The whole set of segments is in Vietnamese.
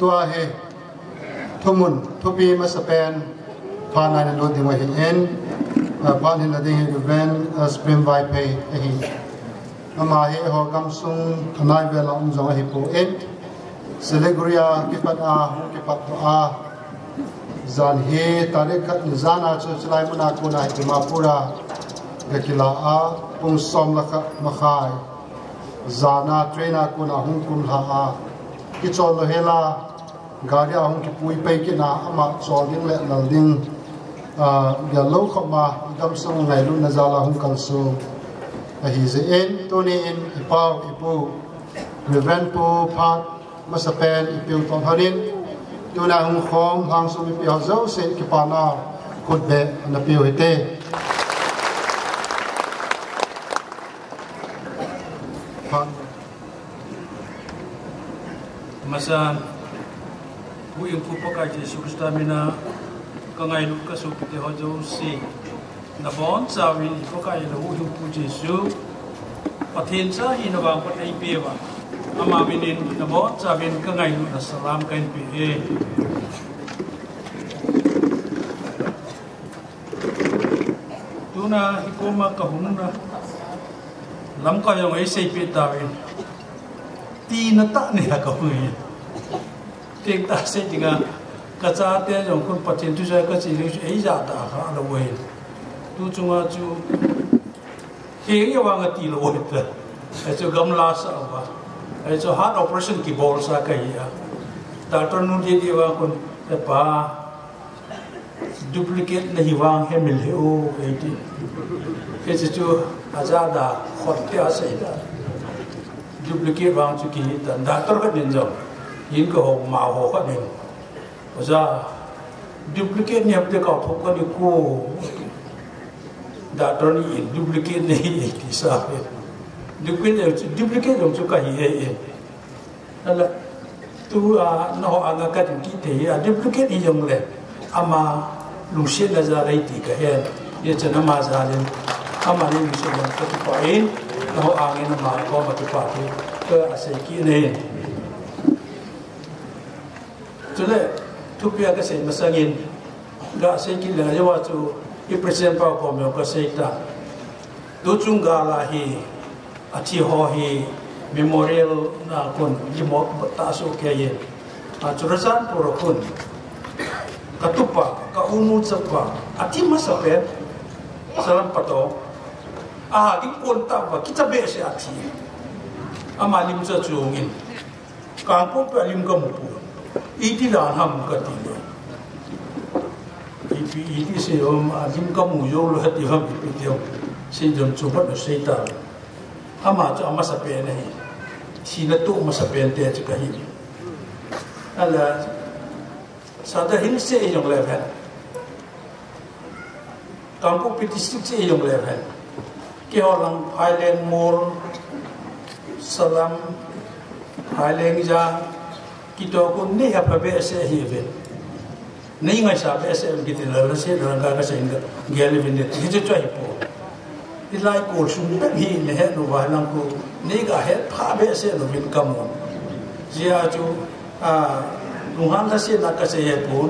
ตัวเฮทุมุนทุปีมาสเปนพานายนโดดิงไว้เห็นพานเห็นดิ่งเวนสปริมไวเพย์เฮอามาเฮหอกำซุงนายเวลาอุ้มจงเฮโปเอ็นเซเลกริยากิปัตอาฮุกิปัตตัวอา zan he tarik zana chu chlai muna ko na ma pura gakila a pung som la kha makhai zana traina ko na hung kun ha a ki chol lo hela gari hung ki pui pe ki na ama chol ding le à, nal ding a ya lo kho ma dam song ngai lu na zala hung kal su a hi ze en to ni in ipau ipu reverend pu phat masapen ipiu tong harin tu na hung khom hang su mi piao zo se ki pa na kut be na piu hite masa bu yung pu pakai je su stamina ka ngai lu ka su ki te ho si na bon sa wi pakai lo hu pu je su pathen sa hi na bang patai pe ba ama minin na bon sa bin kangai lu na salam kain pe e tuna hikoma kahunna lam ka yong ai sei pe ta win ti na ta ne ka hui tek ta se dinga ka cha te jong kun patin tu ja ka chi lu ei ja ta ha la we tu chunga chu he ye wa nga ti lo we ta ai chu gam la sa wa ai chu heart operation ki bol sa ka ya doctor नु जे देवा कोन ते पा डुप्लीकेट नहीं वांग है मिले ओ एटी के जे जो आजादा खोटे आसे डुप्लीकेट वांग चुकी डॉक्टर का दिन जाओ yin ko ho ma ho ka din za duplicate ni apte ka thok ka ni ko da tron ni duplicate ni ti sa duplicate duplicate jong chu ka hi e ala tu a no anga ka din ki te ya duplicate ni jong le ama lu she la za rai ti ka he ye chana ma za le ama ni lu she la ka ti pa e no angin na ma ko ma ti pa ti ka a ki ne today tupia ka sai masangin ga sai ki la yawa to i president pa ko me ka sai ta do chung ga la hi athi ho hi memorial na ah, kun ji mo ta so ke ye. A churasan pur kun. Katupa ka unu chapa athi masape salam pato. Ah ki kon ta ba ki cha be se athi ama lim cha chungin kang ko pa lim ka mu pu इति ईटी राधा मुकति इति इति से हम आजिम कम उजो लहति हम इपितियो से जन चुपट से इतार हम आज अमा सपे नहीं सीन तो अमा सपे ते आज कहीं अला सादा हिंसे यंग लेव है। कांपो पिटिस्टिक से यंग लेव है। के और लंग फाइलेंग मोर सलाम फाइलेंग जा। kitokunni ya pabe se hive nei ngai sa biasa kita giti la dalam kaga sehingga ka sen ga gel vin de ti chwa hi po ilai ko sum pe hi ne he no wa apa biasa nubin kamu. he tu be se no vin kam mo zia chu he po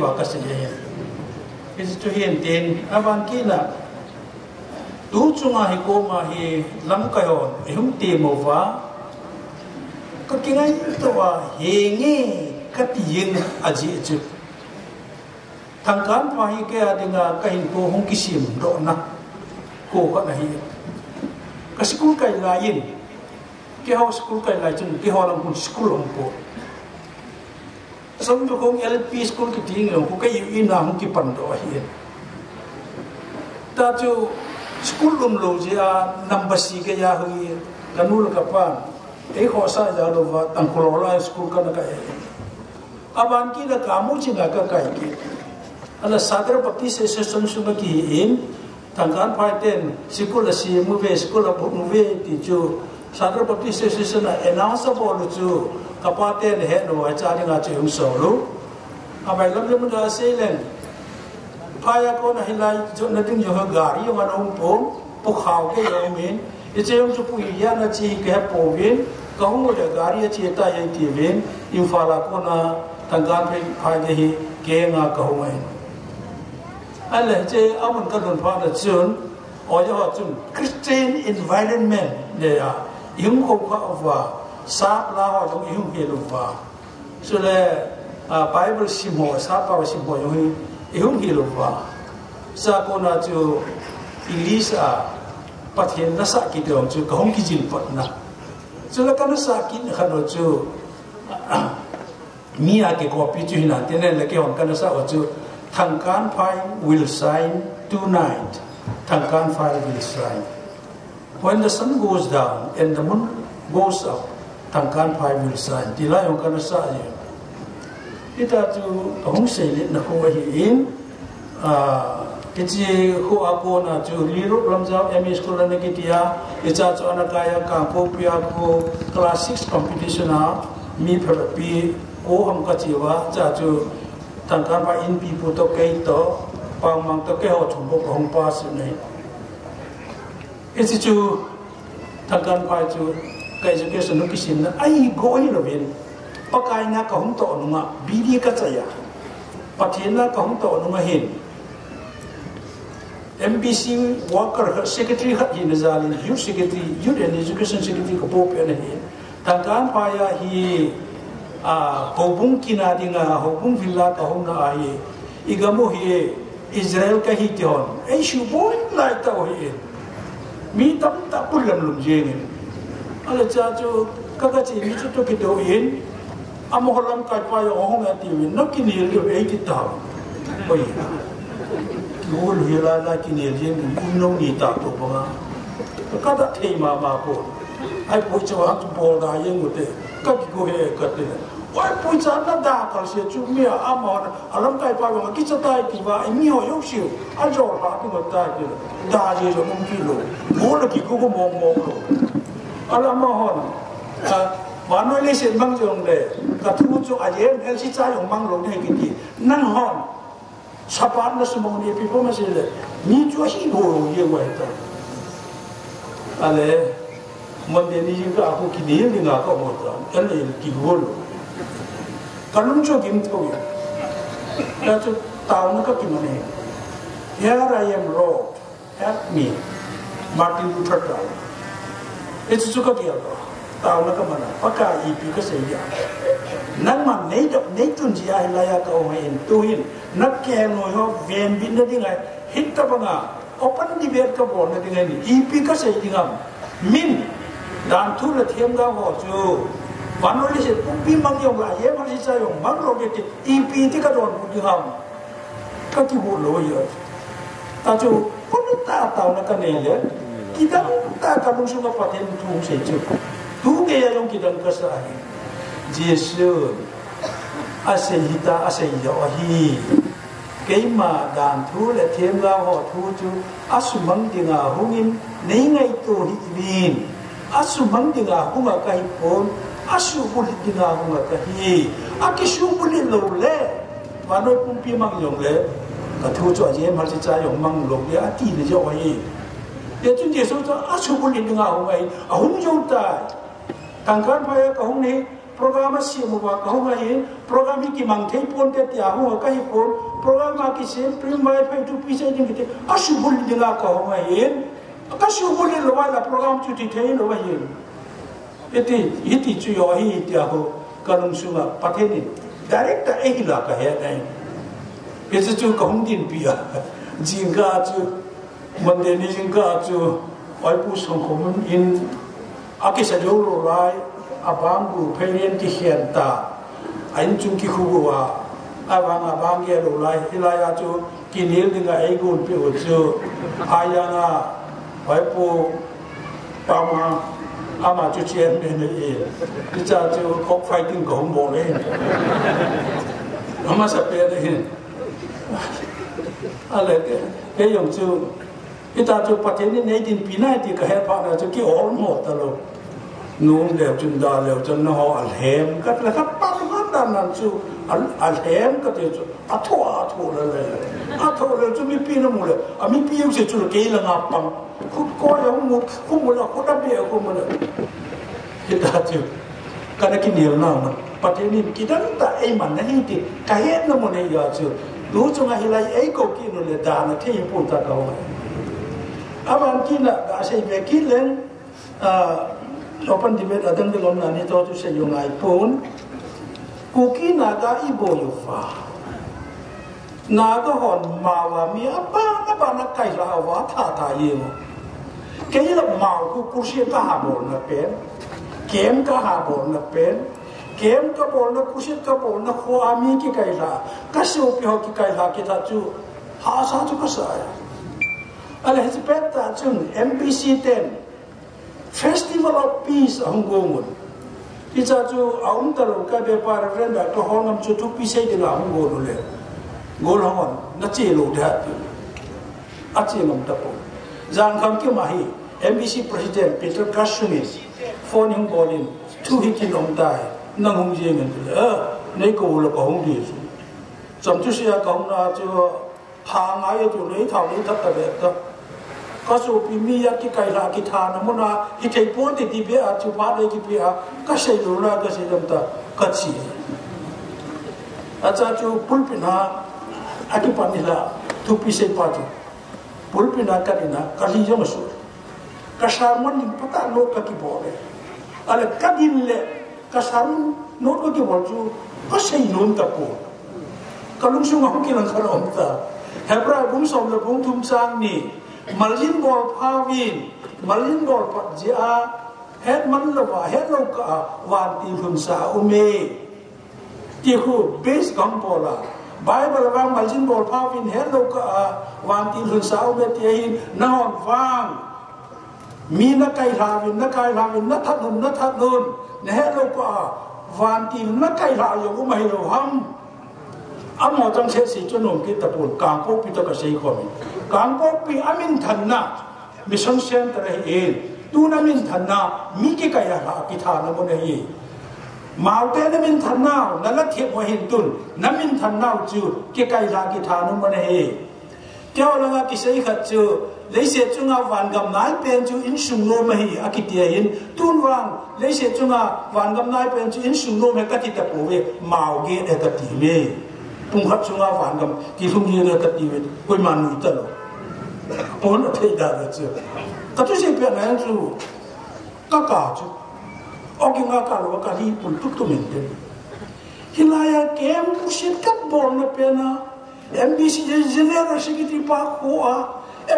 wa ka hebe. he is to hin ten aban ki na tu hi lamu kayon, hi lam hum te wa va có cái ngay tôiว่าเฮงก็ตียิงอาจีจุทางการพาให้แกดึงก็เห็นโกหงกิสิมโดนนะโกก็นะฮีก็สกุลไก่ลายินแกเขาสกุลไก่ลายจนแกเขาลังคุณสกุลองโปสมดุคงเอลพีสกุลกิทิ้งลงกูก็อยู่อินาหงกิปันโดฮีแต่จูสกุลลุมโลจีอานัมบัสีก็ยาหุยกันนูลกับปาน e kho sa ja lo va tang ko la school ka na ka e aban ki na kamu chi na ka kai ki ala sadra pakti se se son su ki in tang kan pa ten school la si mu ve sikul la mu ve ti chu sadra pakti se se se na announce bo lu chu ka pa ten he no a cha ni nga chu yung so lu abai lam lam da se len pa ya ko na hilai jo na ding yo ga ri yo ma no po po khao ke yo min ite yom tupu yana chi ke povin ka một de gari chi ta ye ti vin yu fala kona tangan pe phai de gì, ke nga ka hongo ai ale che amun ka don pha da chun o yo chung christian environment de ya. Yung ko ka wa sa la ho dong yung he lu wa so à bible sim ho sa pa sim ho yung yung he lu sao sa kona chu Elisa pathian na sa ki dong chu ka hong ki jin pat na. Chu la ka na sa ki na khan chu, mi a ke ko pi chu na te ne le ke hong ka na sa o chu thang kan phai will sign tonight. Thang kan phai will sign. When the sun goes down and the moon goes up thang kan phai will sign. Ti la hong ka na sa ye. Ita chu hong se le na ko hi in, a ichi khu apo na chu liru ramjau emi school na kitia icha chu anakaya ka popia khu class 6 competition a mi pharapi ko am ka chiwa cha chu tangka pa in pi pu to to pa mang to ke ho chung bo pa su ne ichi pa chu ka education nu na ai go ni lo bin. Pakai na ka hong to nu ma bi di ka chaya. Pathin ka hong to nu ma hin. MPC worker secretary हट ही नजालिन youth secretary youth and education secretary को बोप एन है तंकान पाया ही आ होबुंग किनादिंगा होबुंग विला का होना आए इगमो ही इजराइल का ही त्योन ए शुबोन लाइता हो ही मी तब तब पुलम लुम जेंगे अल चाचो कगचे मी चुतो की दो इन अमोहलम काटवायो होंगे तीविन नकिनील ए किताब होई gol hela la kini e je ni kun no ni ta to boga. ka ta te ma ma po ai po cho a to bo da ye mu te ka ki go he ka te oi po cha na da ka se chu mi a ma a lam kai pa ma ki cha tai ki ba i mi ho yo shi a jo ba kimo ta ki da je jo mum ki lo mo lo ki go go mo mo lo A lam ma hon 만원이 신방정대 같은 곳쪽 아예 헬시자 용방롱 해기기 난헌 사파르나 스모니 피포마실레 니 조시 도로 예고했다. 알레 뭔데 니 이거 하고 기대는 거 하고 뭐다 알레 기고로 깔름초 김토요 나저 다운 거 기문에 here i am lord. Help me. Martin luther king. it's so good here 다운 거 만나 아까 이 비가 세야 nang man nei dok nei tun ji ai la ya ko mai tu hin. Na ke no bin na hit ta open di ber ka bon na dinga ni. I ka sei dinga min. Dan thu la thiam ga ho chu. Wan lo li se pu pi mang yong la ye mang si sa yong. Mang ro ge ti i pi ti ka don bu di ka ti bu lo yo ta chu pu ta ta na ka ne le kita ta ka bu su ka paten tu se chu. Tu ge ya yong ki dan ka sa ai Giêsu asehita aseyo hi keima dan thu le thiam ga ho thu chu asumang dinga hungin nei ngai to hi bin asumang dinga hunga kai pon asu bul dinga hunga ka hi akisu bul lo le wa no pum pi mang yong le ka thu chu je ma chi cha yong mang lo le ati le jo hi ye chun je so cha asu bul dinga hunga hi a hung jo ta tangkan pa ka hung ni e akisa jo lo lai abang bu phayen ti hian ta. Ain chung ki khuwa abang abang ye lo lai hilaya chu ki nil dinga ai gun pi o chu. Aya nga wai pu pa ma ama chu chen ne ne e ti cha chu kok fighting ko mo le ama sa pe de hin ale ke ke yong chu, ita chu pathen ni nei din pi na ti ka he pa na chu ki all mo ta lo nuông đẹp chúng ta đều cho nó họ ăn hèm cắt là cắt bắt bắt đàn đàn chú ăn ăn hèm cắt thì chú à thua à thua là này à thua là chú mi pi nó mù là à mi pi sẽ chú là cái là ngập bằng. Khúc coi là không mù không mù là khúc đâm bẹo không mù là chúng ta chú cái này cái điều nào mà. Bắt thế nên cái đó ta, ấy mà nó hết thì cái hết nó mù này giờ chú lúc chúng ta hiện nay ấy cầu kia nó là đàn là thế hiện phun ta đâu mà à bạn kia là đã xây về kia lên à Lopan dibet adang de lom nani to to se yungai pun. Kuki naga ibo yufa. Naga hon ma wa mi apa na ba na kai la awa tha tha yeng. Kaya la ma ku kursi ta ha bol na pen. Kem ka ha bol na pen. Kem ka bol na kursi ka bol na khu ami ki kai la. ka Kasi upi ho ki kai la ki ta chu. Ha sa chu ka sa. Ale his pet ta chung MPC 10. Festival of Peace ang gongon Kita chu aum ta lo ka be par ren da to hongam chu tu pi sei de la ang gongon le gol hon na che lo da tu a che ngam ta po zang kham ke ma hi MBC President Peter Kashmir phone him gọi tu hi ki long dai na hong je ngen tu a nei ko lo ko hong di su cham chu sia ka hong na chu ha nga ye tu nei thao nei thap ta be ta ka su pi mi ya ki kai la ki tha na mo na hi thei pon ti ti be a chu pa de ki pe a ka sei lo na ka sei dam ta ka chi a cha chu pul pi na a ki pa ni la tu pi sei pa chu pul pi na ka ni na ka li yo ma su ka sa mo ni pa ta lo ka ki bo le ala ka din le ka sa no ko ki bo chu ka sei lo ta po ka lung su ngam ki lang ka rom ta hebra bung som le bung tum sang ni malin gol pawin malin gol pat jia het man lo wa het lo ka wan ti hun sa ume ti khu base gam pola bible wang malin gol pawin het lo ka wan ti hun sa ume ti hin na hon wang mi na kai la vin na kai la vin na that nun na that nun na het lo ka wan ti na kai la yo umai lo ham amo trong sẽ sĩ cho nông kia tập buồn càng cố pi cái sĩ của mình càng cố pi amin thân na mission center ấy in tu na min thân na mi cái cái là cái thà nó muốn ấy mạo tên na min thần nào na là thiệp của hình tuần na min thân na chứ cái cái là cái thà nó muốn ấy theo là cái sai khác chứ lấy xe chúng ta vàng gầm nái bên chú in sung lô mà hi à cái tiền tuôn vàng lấy xe chúng ta vàng gầm nái bên chú in sung lô mà cái tiền tập về mạo ghê để cái tiền pung cùng khắp van gam vàng lung ye na ta ti we koi man nu ta lo on a thei da de tu se pe na chu ka ka chu o ki nga ka lo ka li pun tu tu men te hilaya kem pu shit ka bor na pe na MBC je genera shi ki ti pa ko a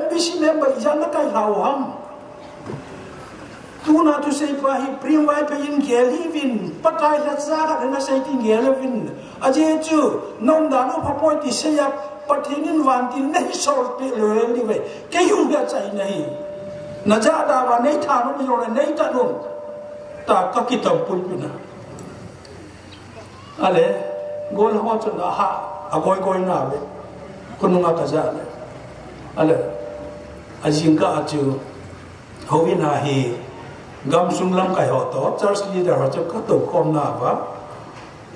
MBC member ja na kai lau ham tu na tu sei pa hi prim vai pe in gel hi vin patai la za ka na sei ti gel vin a chu nom da no pa poi ti se ya patinin van ti nei sol pe le ni ve ke yu ga chai nei na ja da wa nei tha no mi yo nei ta no ta ka ki tam pul pi na ale gol ho chu na ha a goi goi na ve kun nga ka ja le ale a jing ka a chu ho vi na hi gam sung lam kai ho to church leader ho chu ka to kom na ba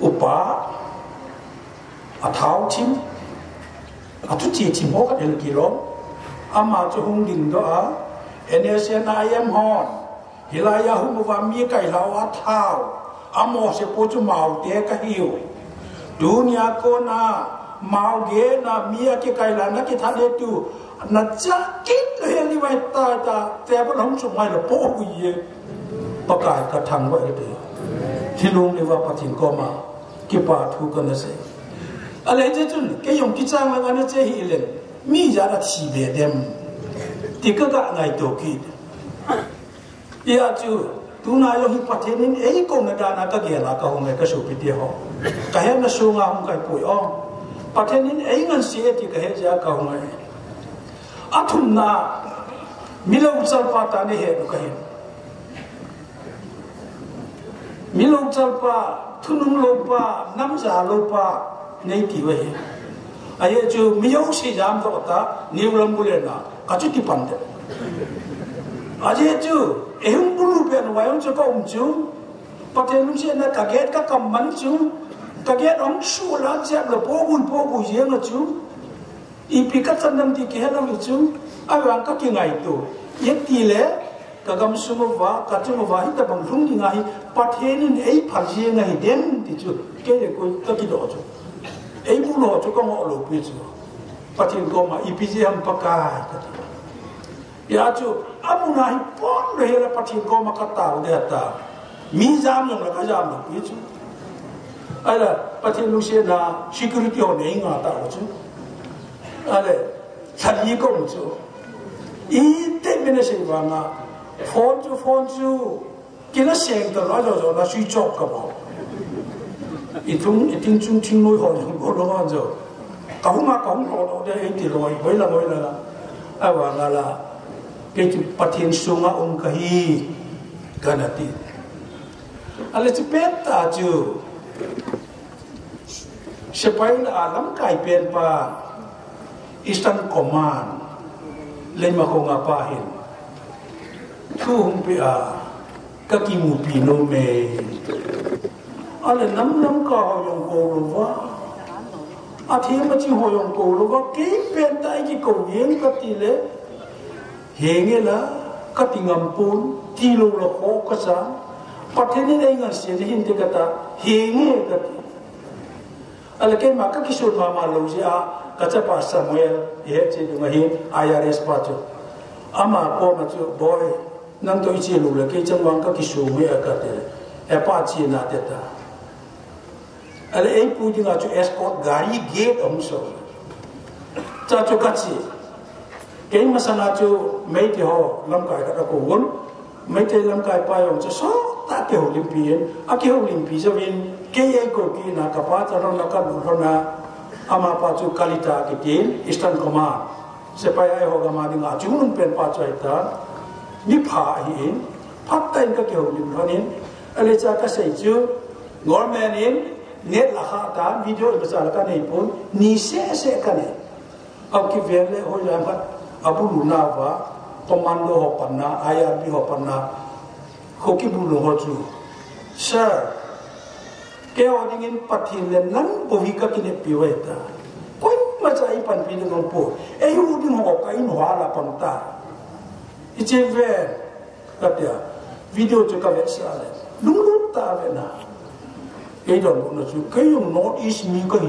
upa a thao chim a thu chi chim ho ka el ki ro ama chu hung ding do a nsn am hon hilaya hu wa mi kai la wa thao amo se po chu mau te ka hiu dunia ko na mau ge na mi a ki kai la na ki tha le tu, na cha kit le ni vai ta ta, te ba long su mai la po hu ye pa kai ka thang wa e te. Thi lung le wa pa thin ko ma ki pa thu ka na se ale je chun ke yong ki chang la na che hi le mi ja la chi be dem ti ka ga ngai to ki ya chu tu na yo hi pa thin ei ko na da na ka ge la ka hong ka su pi ti ho ka he na su nga hong kai pu o pa thin ei ngan si ti ka he ja ka hong ai athum na milo chal pa ta ne he ka he milo chal pa thunung lo pa nam lo pa 네이티브에 아예 저 미용시 잠도 왔다 니블럼불레나 같이 기판데 아제 저 에흥불루베는 와요 저거 엄청 파테눔시에나 가게가 감만중 가게 엄수라 제가 보고 보고 이해가 좀 이피카 산담디 게하는 좀 아왕 같게 나이도 옛티레 kagam sumo wa katimo wa hita bang lung di ngai pathe ni nei phaji ngai den ti chu ke ko ta ki do chu ai mu no to kong o lo pi chu patin ko ma ipj ham pakai ta ya chu amuna hi pon re ra patin ko ma ka ta de ta mi jam no ka jam no pi chu ala patin lu she na security o ne nga ta o chu ala sa yi ko mu chu i te me ne she ba ma phone chu phone chu kina sheng ta la jo jo na sui chok ka ba ít tung ít ting chung ting noi ho yang ko lo ngan jo ka hu ma ka hu thì lo de là ti loi hoi la là la a wa nga la ke ti pathin sunga um ka hi kana ti ale ti pet ta chu sẽ phải na alam kai pen pa Eastern Command lên mà không ngapa hin thu hung pi a ka ki mu pi no me अले नम नम का हो यों को लोगा अठे मची हो यों को लोगा के पेंता की को येन कतिले हेंगे ला कतिंगम पुन, तीलो लो खो कसा। पठेने देंगा से रिहिं ते कता, हेंगे कति। अले के मक किशोर मामा लो जे आ, कचा पास समुएल ये चे दुमही आयारेस पाचो। अमा को मचो, बॉय नंतो इचे लुले के चंग वांका किशोर मुए ऐपाची ना देता। Ale ei pu nga chu escort gari gate om so cha chu ka chi ke ma sa na chu me ti ho lam kai ka ko won me te lam kai pa yong chu so ta ke ho lim pi a ke ho lim pi so vin ke ye ko ki na ka pa cha ro na ka lu ro na ama pa chu kalita ki tin eastern command se pa ai ho gama ni nga chu nun pen pa chai ta ni pha hi in phat tai ka ke ho lim hanin ale cha ka sei chu gorman in 내라하다 미디어 그살까네 본 니세세까네 अब की वेले हो जाए मत अबू लुना वा कमांडो हो पन्ना आईआरबी हो पन्ना हो की बुलू हो चू सर के ऑर्डिंग इन पथिन ले नन बोही का किने पिवेता कोई मचाई पन पीने को पो ए यू हो का इन पंता इचे वे कत्या वीडियो जो का वैसा ले ना Aida 用 not easy 可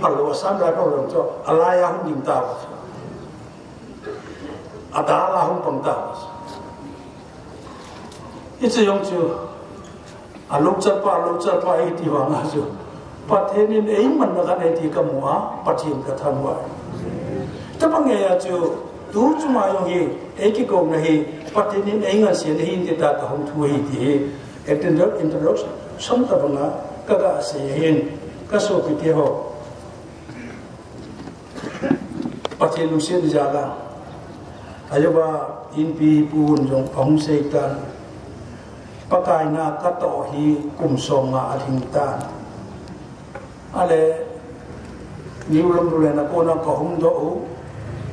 palo a samla kau lon to alaia hong dim tawas, a dala hong pong tawas, itse yong juu a lopca. pateni ne in man naga ne ti kamwa patim ka thanwa tapang ya chu tu chuma yong hi eki ko na hi pateni ne inga se ne hin ti ta ka hom thu hi ti attendant introduction sam ta banga ka ga se hin ka so ki te ho patenu se ni jaga ayoba in pi pun jong pahung se ta pakai na ka to hi kum so nga adhing ta ale niulam rulena kona kahum do'u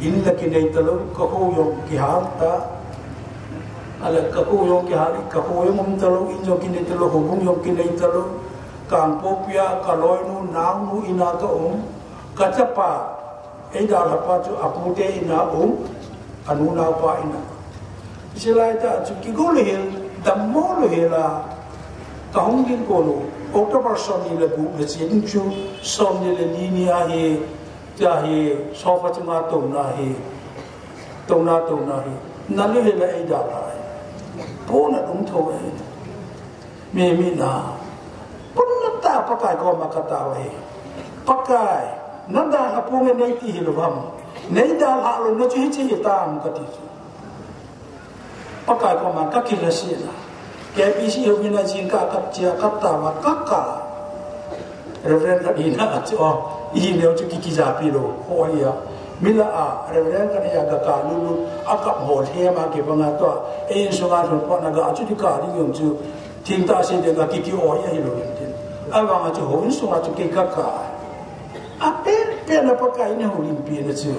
illa kinaitalu kahu yom kiham ta ala kahu yom kihari kahu yom umtalu injo kinaitalu hubung yom kinaitalu kampopia kaloinu naunu inaka um. Kacapa e nu lapatu nu ina um anuna pa ina. Isila ita chukigulu hil dammolu hila kahungin kolu october son le bu le chi chu son le ni ni a he ta he so fa chu ma to na he tong na tong na he na le le ai da la po na dum tho e me mi na ta pa kai ko ma ka makata we na da ha pu nge nei ti hi lo hilwam nei da la lo no chi chi ta am ka ti pa kai ko ma ka ki la si 별빛이 여기나지니까 아깝지 아깝다 막 깎아. 레브렌드리나 저 어, 이명 주기 기자 비로 호이야. 밀라 아 레브렌드리 야가까 룰루 아까 못해야마게 방아또 에인수가 좀 뻔하가 아주 니까 이용주 딩다시 내가 기기 오야 이러는데. 아방아 저 혼수가 저 기가까? 앞에 빼나 바까? 있는 올림피아는 저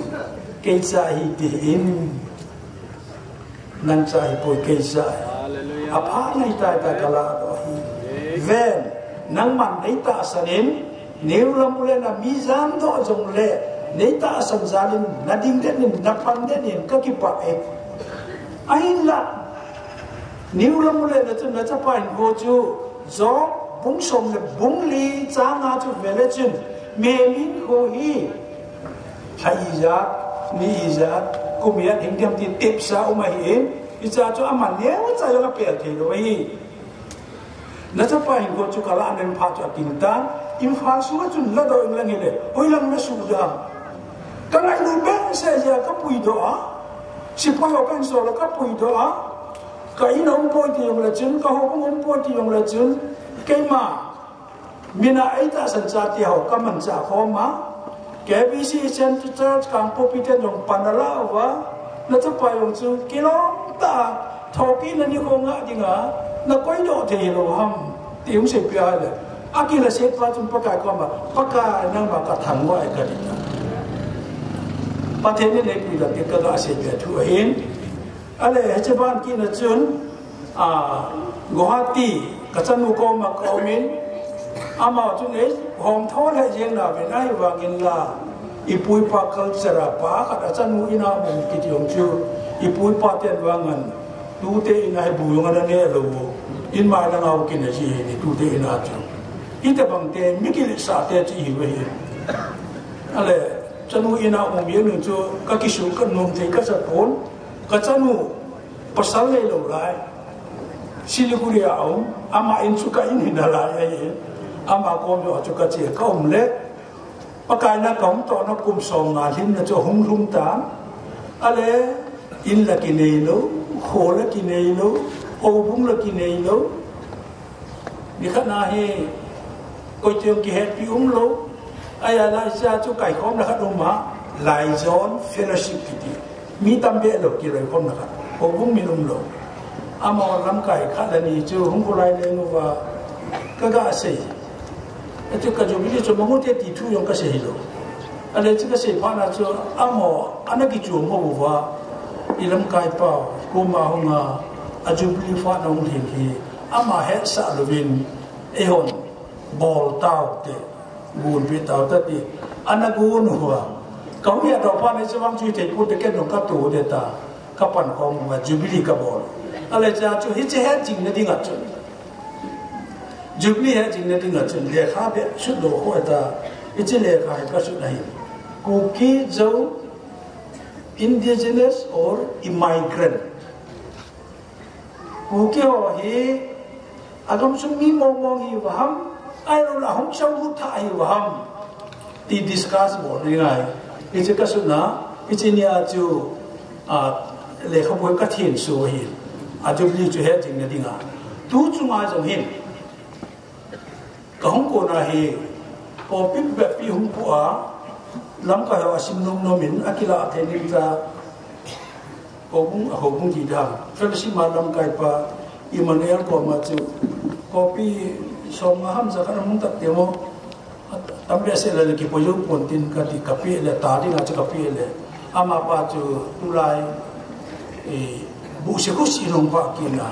개자히 대인 난자히 보이 개자히 a phá này ta tại cả là đó. Hi ven nắng mặn đấy ta sa đến. Nếu làm lên là mi giám đó dùng lệ đấy ta sân ra lên, là đinh đến nên na pan đến nên các cái bạc ấy. Anh là nếu làm lên là chúng ta chấp hành vô chu gió búng sông là búng lý chá ngã cho về lên chân, mê lín khô hi hay giá, ni giá cũng biết hình thêm tiền tiếp sao mà hiện 这叫做阿曼尼亚文化比较偏重一点。那在法国就叫做安南法国啊，金丹，印象是完全不同的。荷兰没有苏丹，荷兰那边是亚洲，他会做啊。西班牙人做，他会做啊。可是我们不会做这种，我们不会做这种。为什么？因为阿伊塔人是亚洲人，他们亚洲人嘛。KBC 圣乔治，柬埔寨人嘛。KBC 圣乔治，柬埔寨人嘛。那这白龙珠给了大头给了你红啊的啊，那鬼鸟这一路哈，丢谁不要的？阿给了谁抓住不该干嘛？不该那嘛个谈我一个人啊。把天天来比了，别个个谁别突然，阿嘞这帮给了准啊，我哈地个真有讲嘛高明，阿嘛准哎，红头来见了，别那一话见了。Ipui pa culture pa kada chan mu ina mu mong kitiong chu ipui pa paten wangan tu te ina he bu yong ne lo in ma na ngau kin ji ni tu te ina chu i te bang te mi ki sa te chi hi we ale chan mu ina mu mi nu chu ka ki shu ka nom te ka sa pon ka chan chanu pasal le lo lai siliguri au ama in chu ka in hin la ye ama ko mi chu ka chi ka um le pakai na kaum to na kum som nga hin na cho hung hung ta ale in la ki nei lo kho la ki nei lo o bung la ki nei lo ni kha na he ko tiong ki het pi um lo aya la sa chu kai khom la kha do ma lai zon fellowship ki ti mi tam be lo ki roi khom na kha o bung mi um lo ama lam kai kha la ni chu hung ko lai le no wa ka ga se ati ka jo bi chu mo mo te ti tu yong ka se lo ale chu ka se pa na chu amo anaki chu mo wa ilam kai pa ko ma hunga ajubli fa na ung hin ki ama he sa lovin e hon bol tau te gun pi tau ta ti ana gun huwa kau ya do pa ne se wang chui te pu te ke no ka tu de ta ka pan ko ma jubli ka bol ale cha chu hi che he jing ne ding a chu jubli he jing ne ding a chu le kha be chu do ho ta i che le kha ka chu nai ku ki zo indigenous or immigrant. Buki à hi agam sum mi mo mo hi waham ai lo là hong sau hút tha và waham thì discuss bo này. Ngai cái che cái su na cái che nhà chú à a le kha bo thiền thien su à chú ju chú hết chính là ne à tu chung ai jong hin ka có na hi ko pi be pi hong ko a lam ka ha sim nom nom min akila the ni ta ko bung ho bung đâu, da fel si ma lam kai pa Immanuel ko ma chu ko pi so ma ham za kana muốn tak te mo tam be se le ki po yo pon tin ka ti ka pi le ta di na cha ka pi le ama pa chu tu lai e bu se ko si nong pa ki na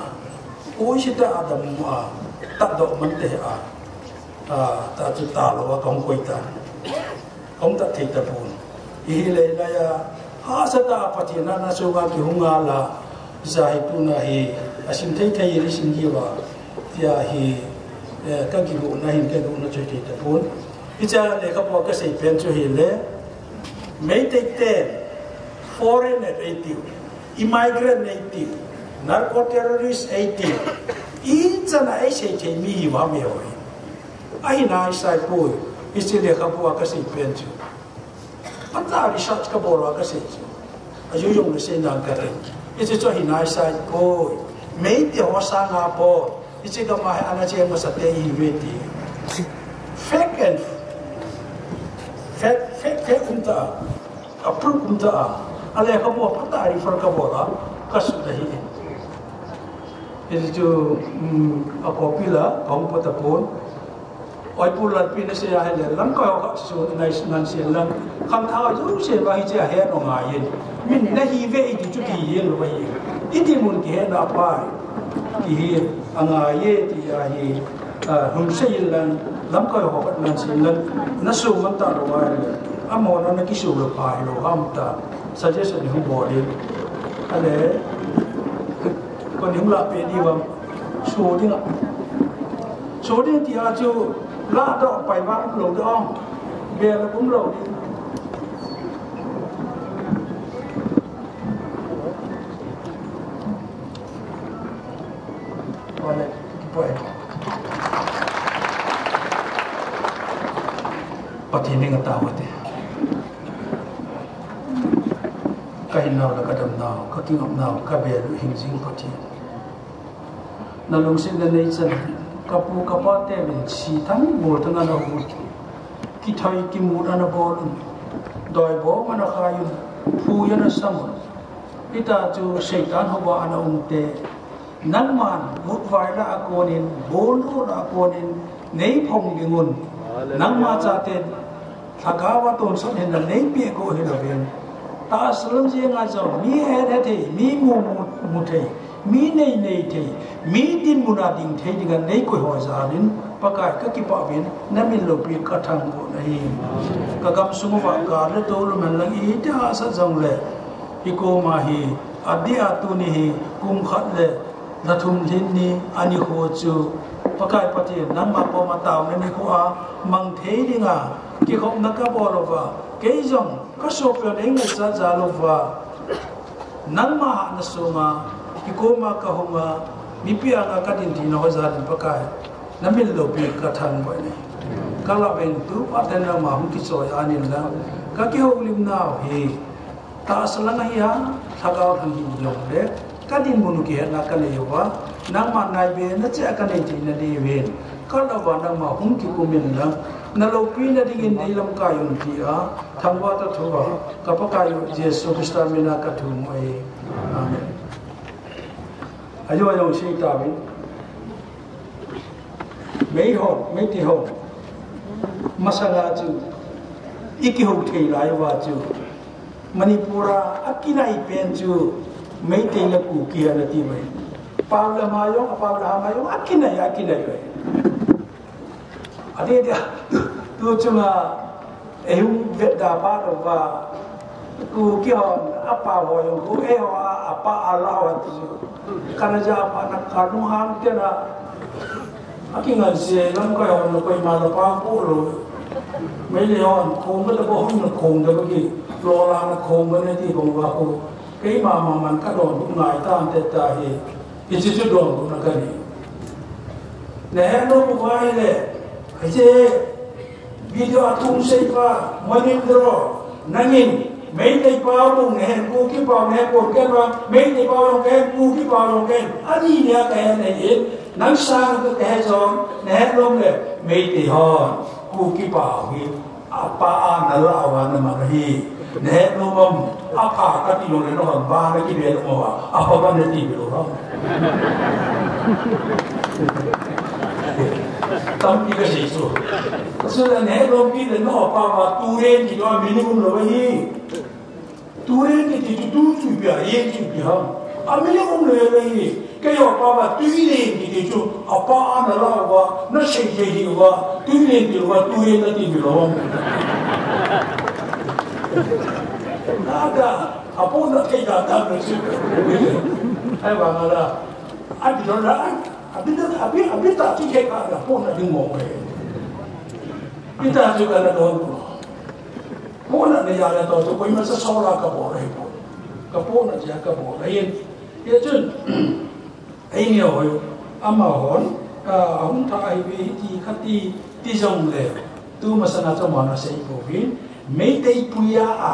o si ta adam a ta do man te a À, ta ta chu ta lo wa kong koi ta. Ông ta thấy tập buồn. Ý lệ à, là ya ha sa ta pati na na so ga ki hunga la zai tu na hi asim thei thei ri sin hi wa ya hi ka ki bu na hin ka bu na chui tập buồn. I cha le ka po ka sei pen chu hi le mấy te te foreign native, immigrant native narco terrorist native i cha na ai sei thei mi hi wa me oi ai nai sai poi Istile ka buwa ka sei penchu. Pata ri shat ka borwa ka sei chu. Ayu yong le sei nang ka re. Iti cho hinai sai pui Mei ti ho sa nga po. Iti ka mai ana che ma sa te i ve ti. Fake um and fake fake fake pru Approve unta. Um Ale ka buwa pata ri for ka borwa ka su da hi. ไอ้ปูหลันปีนเสียให้เลยลังก็ส่วนในนั้นเสียลังคำท้าอยู่เสียไปจะเห็นงายเย็นมินนะฮีเวอีกจุดที่เย็นลงไปอีที่มุนเห็นอะไปที่งายเย็นที่อะไรหุ่นเสียลังลังก็หอบนั้นเสียลังนั่งสูงมันตารู้ไลยอะมองนั้นกิสูงไปรู้ห้ามตา suggestion หุ่นบอดี้อะไรคนหุ่นละเป็นดีว่าสูงที่ละสูงที่ที่อาจจะ hum bo di ale ko ni la pe di wa su di la su di ti a chu la do pai wa lo do be la cũng lo đi Olha, que poeta. pati ni nga tawa te ka hin naw la ka dam naw ka king up naw ka be lu hing jing pati na lung sin da nei chan ka pu ka pa te bin chi thang mo ta na na hu ki thai ki mu na na bol doi bo ma na kha yun phu ya na sam ita chu shaitan ho ba ana um te. Nan man mut vai la akonin bol ro la akonin nei phong dingun nang ma cha ten thagawa ton son hen nei pe ko he lo ben ta slam je nga zo mi he de the mi mu mu the mi nei nei te, mi tin mu ding te diga nei ko ho za nin pakai ka ki pa bin na min lo pi ka thang go nei ka gam sumu wa ka le to lu man lang i ta sa jong le. I ko ma hi adi atu ni hi, kum khat le, na thum lin ni ani ho chu. Pakai pati nam ma po ma taw ni ko a, mang the dinga ki khom na ka bo lo va, ke jong ka so pe ne ngai sa za lo va. Nang ma na so ma ikoma ka ho mipia nga pi a ka din din ho za din pakai na min lo pi ka than bo ni. Ka la ben tu pa ten na ma hum ki so ya ni la. Ka ki ho lim na he ta sa la hi ha, tha ga kan di lo de ka din mu nu ki na ka le yo wa nang ma nai be, na che ka ne ti na di be. Ka la wa na ma hum ki ku min la. Na lo pi na ding di lam ka yun ti a. Thang wa ta thu wa ka pa ka yu jesu krista mi na ka thu mo e. Amen. အယောယောရှိတာပဲမိဟောမိတိဟောမဆလာကျူအကိဟုတ်ထေလာယောဝါကျူမဏိပူရာအကိလိုက်ပင်ကျူမိတေလကူကီရနတိမေပါလမယောအပါလမယောအကိနယအကိနယအတေတသူကျမအယုဒ္ဒပါတော်ပါ ku kion apa hoyong ku eh apa Allah tu kana ja apa na kanu ham dia na akin ngan se lam ko yon koi ma la pa ku lo me le hòn khôn mới là có không được khôn được cái lo la nó khôn cái này thì cũng vào cô cái mà mà mình cắt đòn cũng ngại ta anh ta thì iti tu dong tu nakani ne no bu vai le. Aje, video atung sei pa manin dro nangin. Mente y Pablo ne kuki pa ne ko kenwa mente Pablo ke kuki Pablo ke ani ya ke ne ye nan sang ko ke zo ne long ne mente ho kuki pa wi apa ana la wa na ma hi ne lo mom apa ka ti lo ne no ba ne ki be lo wa apa ba ne ti be lo kampile Yesu. Sasa neno pile no papa turengi no minimu no hii. Turengi kitutu pia yetu pia. Aminimu no hii. Kayo papa turengi kitu apa analawa na shege hiwa turengi wa turengi tibilo. Nada apona kaita tabu sipo. Ai bangala. Ai bangala. अभी तक अभी अभी ताती जे का का फोन नहीं juga ada जो का ना ada फोन नहीं आ रहा तो कोई मैं से सौरा ada बोल रही को का ini hoyo ama hon ka ahun ta ai bi ti khati le tu masana mana sei ko bi mei puya a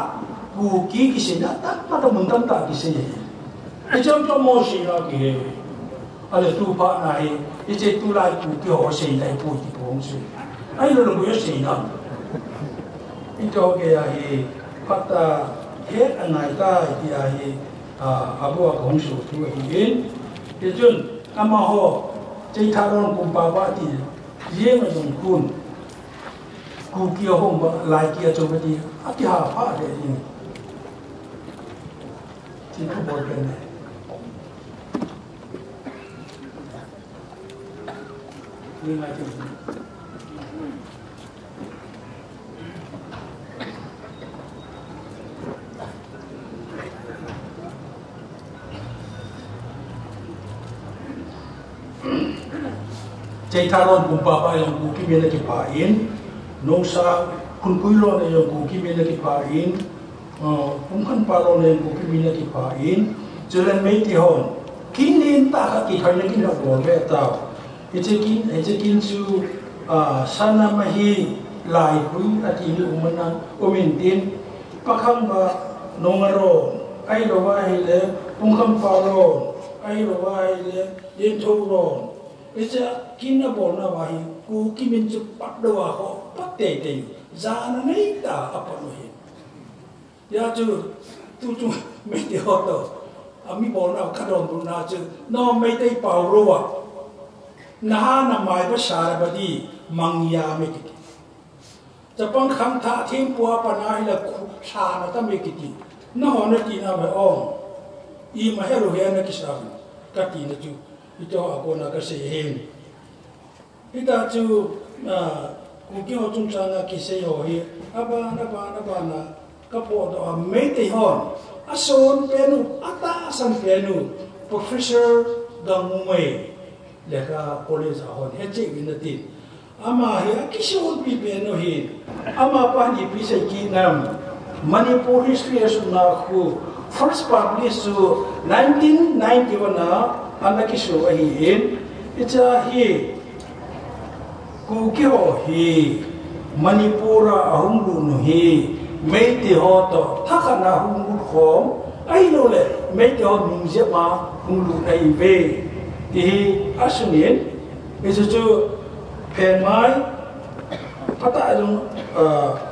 ku ki ki pada na ta pa ta mun tam ta na အဲ့ဒါသူ့ဘာနာဟေဒီချေသူ့လိုက်သူပြောရှိလိုက်ပို့ဒီပုံစံအဲ့လိုလိုကိုရရှိနေတော့ဒီတော့ကရဟေဖတ်တာဟေအနိုင်တာဒီဟေအာအဘောကုံစုသူဟေဒီကျွန်းအမဟောကျေထာရုံကုပါဝတိရေမယုံကုန်းကူကီယဟုံလိုက်ကီယချုံပတိအတိဟာဖာတယ်ဒီဘောတယ် Chaitaron kung papay ang kuki mila kipain, nung sa ano ah, kung kuilo na yung kuki mila kipain, uh, kung kan na yung kuki mila kipain, jalan may tihon, kininta ka kikar na ginagawa, may. Cái chế chu sana mahi lai hui ati ni umana umin tin pakham ba nongaro ai lo wa hi le pung kham pa ro ai lo wa hi le yin thâu ro kin na bol na wahi ku kimin chu pat do wa ho pat te te za na nei ta apa no hi ya chu tu chu me te ho to ami bol na ka don na chu no me te pa ro wa nahana mai ba sarabadi mangya me kiti japang kham tha thim puwa pana hila khu sa na ta me kiti na hona ti na ba o i ma hero he na kisam ka ti na chu ito agona ka se hen ita chu na ku ki ho chung cha na ki se ho he ba na ba na ba na ka po do a me te hon a son penu ata san penu professor gamumei 내가 꼴린사혼 해체기는데 아마 야 기시온 비베노히 아마 파니 비세기남 Manipur history सुनाखु first publish सु 1991 ना अन्ना किसो वही इन इचा ही कुके हो ही मणिपुर अहुम लुनु ही मेते हो तो थकना हुम लुखो ai lo le mấy cho mình sẽ mà không lụt này về Dihi asunin itu tu penmai kata itu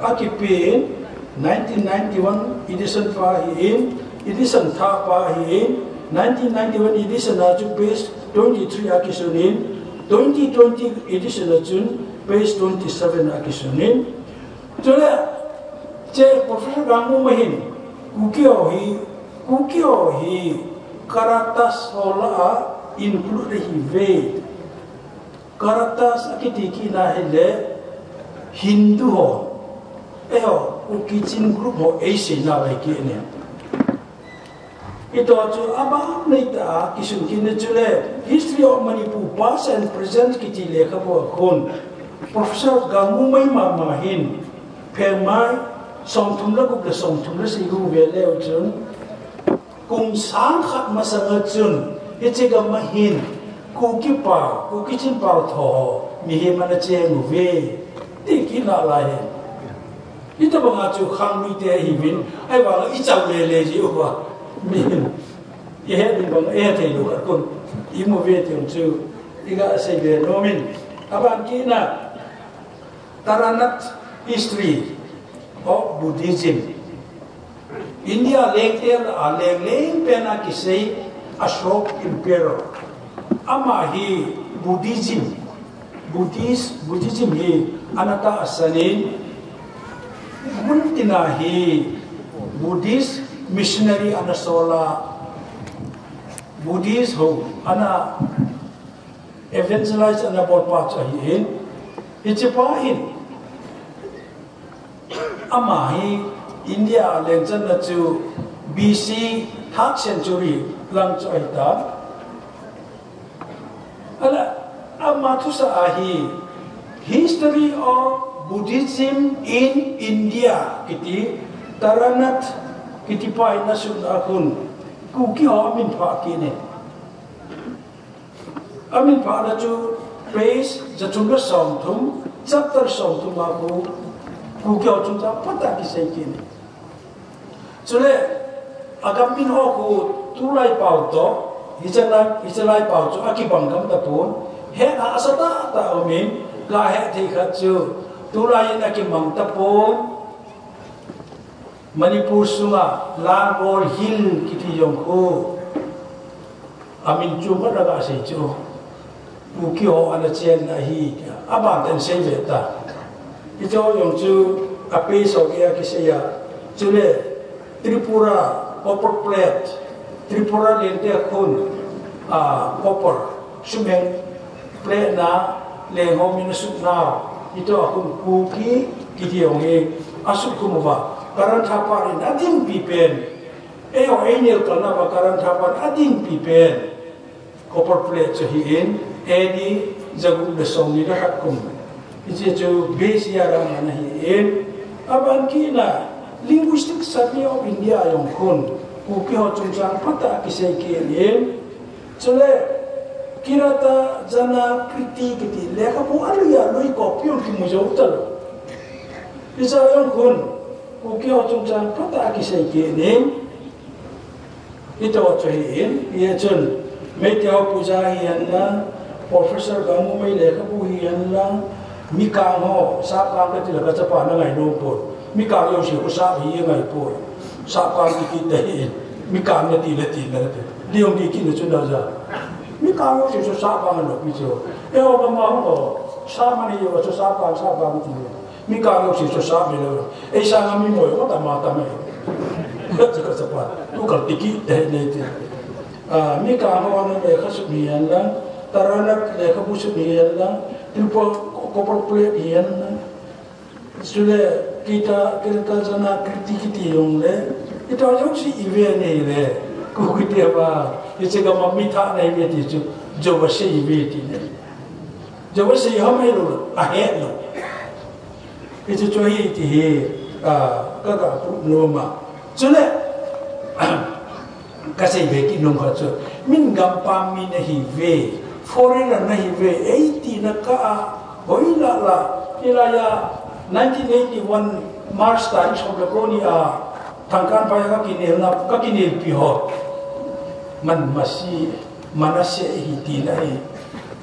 akipin 1991 edition fahin edition tha fahin 1991 edition na ju base 23 akisunin 2020 edition na ju base 27 akisunin tula che professor gamu mahin. Kukio hi kukio hi karatas ola include hi ve karatas akitiki na hele hindu ho eho ukichin group ho ace na vai ki ne ito chu aba nei ta kisun kin chu le history of manipur past and present ki ti le khabo khon professor gamu mai ma ma hin phe mai song thum la ke song thum si ru ve le chun kum sang khat ma sang chun ye chế ga mà hin cú ki bảo cú ki chin bảo thọ, mi he mà nó che mu thì ti nào lại? la he ito bằng chú chu khang mi te hi vin ai ba lề chau le le ji wa hết i bằng din bang e te lu ka kun i thì ve te chu i ga về ve mình min bạn kia na taranat history of buddhism india leng te a leng leng pe na ashok emperor ama hi buddhism. Buddhist buddhism hi anata asanin muntina hi buddhist missionary ana sola. Buddhist ho ana evangelize ana bol pa cha hi in ichipa in ama hi india leng chan na chu bc third century lang choi ta ala sa ahi history of buddhism in india. Kiti taranat kiti pa ina sun akun. Ku ki ho amin pha ki ne amin pha na chu page jatung som thum chapter som thum ma ku ku ki ho chu cha pata ki sai ki ne chule agam min ho ku tulai pauto hijana hijana pauto aki bangkam tapun he a asata ta omin la he thi khachu tulai aki mang tapun manipur sunga langor hill kiti yongko amin chu ma daga sei chu. Muki ho ana chen na hi aba ten sei beta ijo yong chu so ge ki se ya. Chule tripura popot plate Tripura lente akun a popor sumeng ple na le homin suk na itu akun kuki kidiongi e, asuk kumuba karan thapar in adin pipen. Eo enil kana ba? Karan thapar adin pipen. Koper ple chahiin edi jagul besong ni rahat kum ije chu besia ram na hi en. Aban kina linguistic survey of india yong khon कुकियो चुंचा पता किसे के लिए चले किराता जना प्रीति किति लेखा पुआल या लुई कॉपी उनकी मुझे उतर इस आयों कुन कुकियो चुंचा पता किसे के लिए इतना अच्छा ही ये चल मैं क्या पूजा ही है ना प्रोफेसर गमु में लेखा पुही है ना मिकांग साफ़ काम के तिलक चपाना गए नोपोर मिकांग यों से उसाफ ही पोर sakwan ki te mi kam ne ti le ti le te liom ki ki ne chu na ja mi kam chu chu sakwan no mi chu e o ba ma ho sa ma ni yo chu sakwan sakwan ti le mi kam chu chu sa mi le e sa ga mi mo yo ta ma ta me chu ka sa pa tu ka ti ki te ne te a mi kam ho no le kha su mi yan la taranak le kha bu su mi yan la tu po ko po ple yan la sule kita kereta sana kritik itu yang le itu aja si event ni le kau kita apa itu kalau mami tak naik dia tu jawab si event ini jawab si hamil lo ahel lo itu cuy itu he ah kakak norma cule kasih beki nongka tu min gampang min hive foreigner na hive 80 nak ah boy lah lah kira ya 1981 March tarikh sa Lakoni a thangkan pa ka ki nel na ka ki nel pi ho man masi manase hi ti na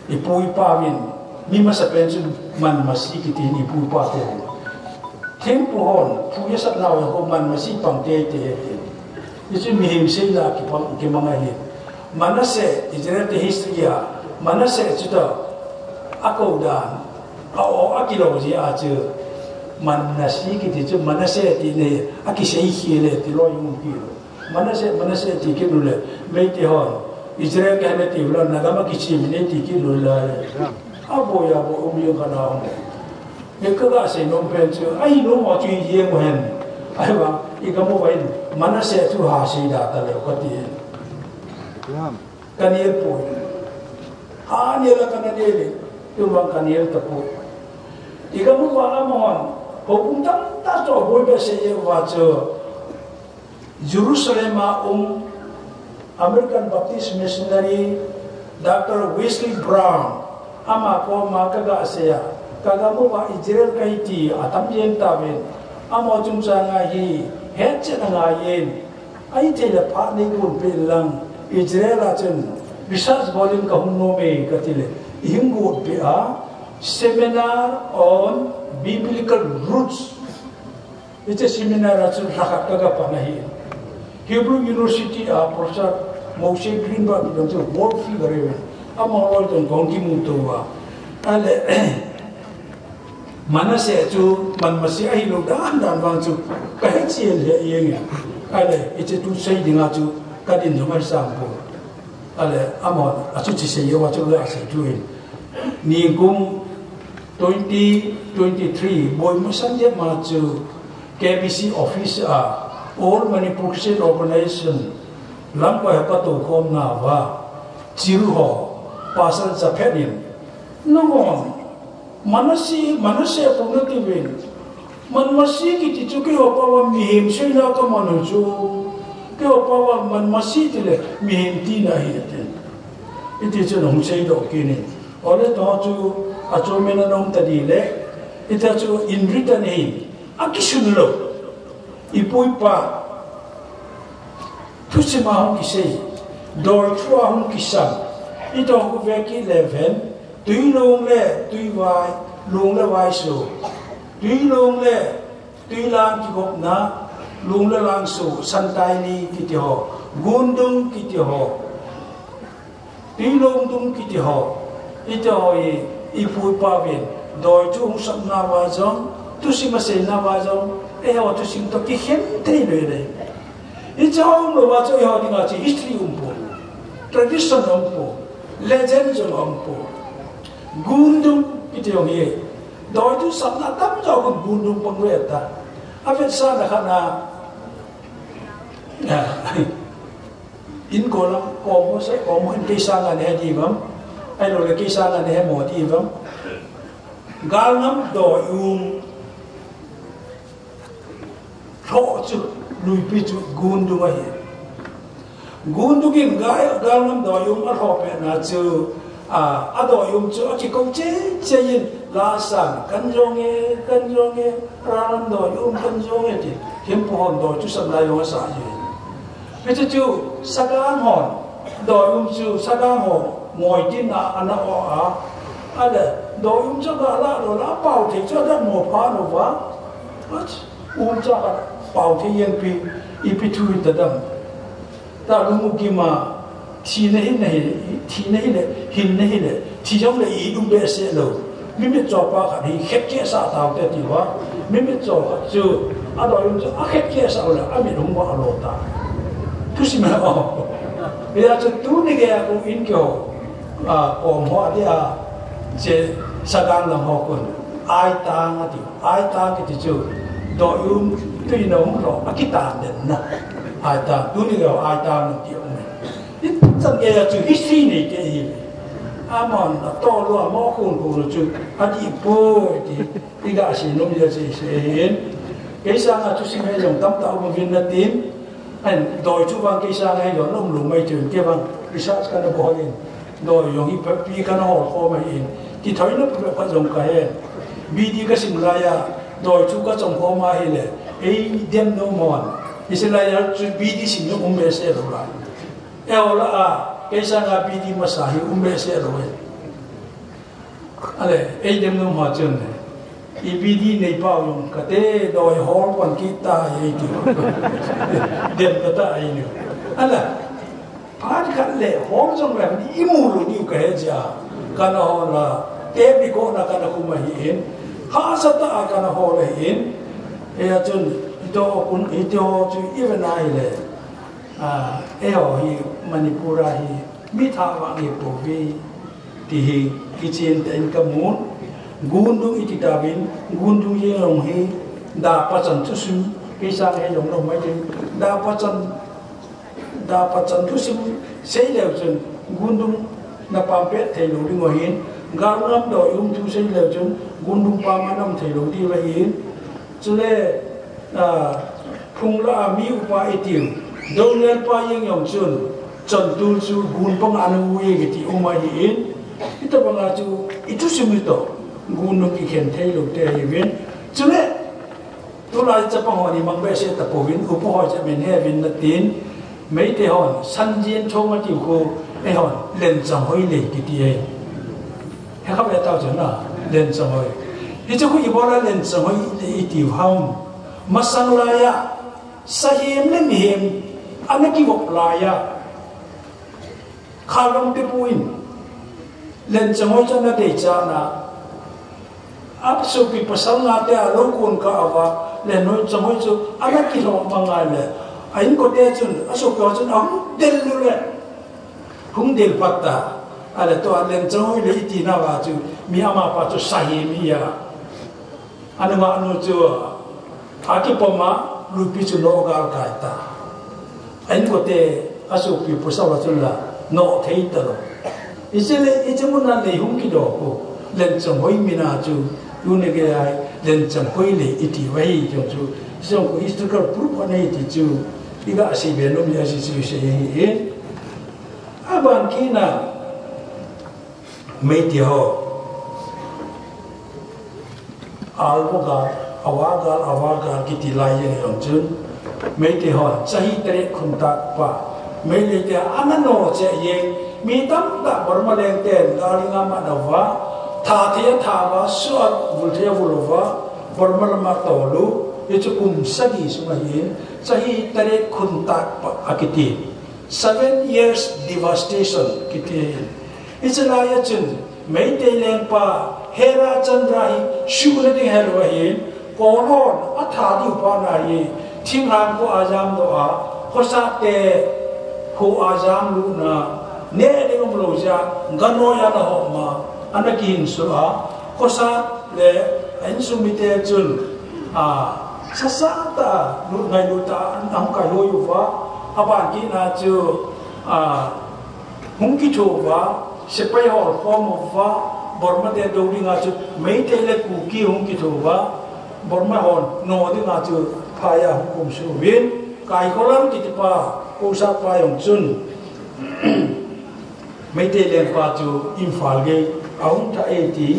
i pui pa min mi ma sa pension man masi ki ti ni pui pa te tempo hon pu ye sat lao ko man masi pang te te ni chu mi him se la ki pang ki manga hi manase israel te history ya manase chuta ako dan ao akilo ji a chu manasi ki ti chu manase ti ne a ki sei hi le ti lo yung ki lo manase manase ti ki nule me ti ho Israel ka na ti lo na ga ma ki chi mine ti ki lo la a bo ya bo um yo ka na ho ye ka ga se no pen chu ai no mo chi ye mo hen ai ba i ka mo wai manase chu ha si da ta le ko ti ka ni e po e. ha ni la kana ni le tu bang kan ye ta po. I ka mo wa mo Hukumdan tato bolbe wa wato Jerusalem um American Baptist Missionary Dr. Wesley Brown. Ama ko makaga aseya kaga mo wa Israel kaiti atam yen taben ama jung sanga hi hece nga yen ai te le pa ni gun pelang Israel achen research volume ka hunno me katile. Hingu pe a seminar on biblical roots. It's a seminar at Rakataga Panahi. Hebrew University, ah, uh, Professor Moshe Greenberg, the world figure, I'm all the Gongi Mutua. And ah. mana se chu man ma se ai lo dan dan wang chu ka he chi le ye nge ale ite tu sei dinga chu ka din no mar sam ale amo a chu chi se ye wa chu le a se 2023, Boimusan Machu, KBC Office are all Manipursian organization, Langway Patu Komna Wa, Chiruho, Pasan Zapedin. No, Manasi, Manasi Punativin, Manmasi Kitituki Opawa Mihim, Shina Kamanuchu, Keopawa Manmasi Tile, Mihim Tina Hiatin. It is an Hungsei Dokinin. All the ho pa wa man masi ti le mi him ti a chu me na nong ta di le ita chu in written hi akisun lo ipui pa tu si ma hong ki sei dor chua hong ki sam i to ku ve ki leven tui long le tui vai long le vai so tui long le tui lang ki gop na long le lang so san tai ni ki ti ho gun dung ki ti ho tui long dung ki ti ho i to i ipui pa doi dor chu hong sam na wa jong tu si ma se na wa jong e ho tu sim to ki hen te le le i cha chao lo wa cho ho dinga chi history um po tradition um po legend jo um po gundum iti yong ye doi tu sam na tam jo kun gundum pang we ta. A avet sa na khana in ko lam ko mo sa ko mo in ke sa nga ne di bam ai nói le ke sa nga ne mo di bam gal ngam do yung tho chu lui pi chu gundum a ye gundum gin gal gal ngam do yung a tho pe na chu à à đồ dùng chỗ chỉ công chế chế yên. La sang căn rong nghe căn rong nghe. Ra làm đồ dùng căn rong nghe thì hiếm phù hồn đồ chú sầm lại dùng sa gì. Bây giờ chú sa မော်ကျင်းနာအနာအောအာအဲ့ဒါဒေါ်ယုံချက်ကလာတော့လာပေါ့တဲ့ချက်ကမော်ဖာလို့ပါဟုတ်ဦးချက်ကပေါ့တဲ့ရင်ပြီအပီထူတဒမ်တာလူမှုကီမာထီနေနေထီနေလေဟင်းနေလေထီကြောင့်လေဤဥပဲဆဲလို့မိမိကြောပါခါဒီခက်ကျဆာတောက်တဲ့ဒီဝါမိမိကြောကျူအတော်ယုံချအခက်ကျဆာလို့အမေလုံးဝအလို့တာသူစီမအောင် Mira, tú ni que hago inquio, sa gan làm hoa quân ai ta ngắt đi ai ta cái gì chứ đó dùng tuy nó không rõ à cái ta đến na ai ta tu này cái ai ta nó tiêu chân nghe là chữ history này cái gì à mà nó to luôn mà không có được chữ à đi bộ thì đi cả xin nó bây giờ gì cái sang là chú sinh hay dùng tâm tạo một viên là tím anh đòi chú vang cái sang hay dùng lông lùng mấy trường kia vang cái sang cái nó bỏ lên đôi dùng hi bắp bì cái nó họ khó mà in, thì thấy nó phải dùng cái bì đi cái sinh ra ya đôi chú cái trong khó mà hay là ấy đem nó mòn. Thì sinh ra ya chú bì đi sinh nó cũng bé sẽ rồi eo la a kesa nga sa hi umbe se roe ale ei dem no ma chun ne i pidi nei pa yung kate doi hol pan kita ye ti dem kata ai ni ala par ka le hol jong la ni imu lu ni ka he ja kana ho la te bi ko na kana ku ma hi in. Ha sa ta kana ho le in. E a chun ito kun, ito chu even ai le. À eo hi manipura hi mi tha wa ngi po vi. Ti hi, ki chen ten ka mun. Gundu iti tabin, gundu ye long hi. Da pa chan tu su, ki sa he long long mai da pa chan da pa chan tu su sei leo chen gundu na pa pe thei lo ding hin ga ram do yum tu sei leo chen gundu pa ma nam thei lo di wa hin chu le à phung la mi upa itiu dong len pa yang yong chun chân tu chu gun pang anu ye ge ti uma hi in ita bang chu itu simi to gun no ki khen thei lo te hi wen chu le tu la cha pang ho ni mang be se ta po win u po ho cha men he win na tin mấy te hon san jien chong ma ti ko e hon len chang hoi le ki ti e he ka be tao chen na len chang hoi ni chu ku i bo la len chang hoi le ti hang masang la ya sahim le mi hem ana ki wok la ya khalom te lên len hơi cho nó để cha na ap so pi pasal na te a lo kun ka awa le hơi cho, anh ấy kêu bọc manga lên ayin ko dechun asuk ko chun ahung del lule hung del patta ale to alen chong le iti na wa chu mi ama pa chu sahi mi ya ane ma anu chu aki poma lupi chu no ga ka ta ayin ko te asuk pi pusa wa chun la no thei ta lo 이제 이제 문난 내 용기도 없고 렌점 호이미나 주 요네게 렌점 호이리 이티 웨이 좀주 이제 그 이스트가 불편해 이티 주 ببأس بينهم يزيد يسيئين أبان كينا ميتي meteho albogar awaga awaga kiti layang yang meteho meiti hon sahi tere kunta pa. Meiti te anano che ye. Mi tam ta ten. Dalinga manawa tha suat vulthia vulova borma tolu. Ye chukum sagi चाहिँ तरे खुन ताक किती seven years डिभास्टेसन किती इचनाय चिन मै तेलेन पा हेरा चंद्राही शुक्र दि हेलो हे कोनोन अथा दि उपानाही थिम हाम को आजाम दो आ खोसा ते हो आजाम लुना ने ने उम लोजा गनो या न हो मा अनकिन सो आ खोसा ले एन सुमिते चुन आ le sa sa ta nu ngai nu ta am kai lo yu wa aba ki na chu a hung ki chu wa se pai ho form of wa borma de do ri nga chu mei te le ku ki hung ki chu wa borma hon no di nga chu pha phaya hukum su win kai kolam ti pa ko sa pa yong chun mấy tê lên qua chu in imphal ge aung ta e ti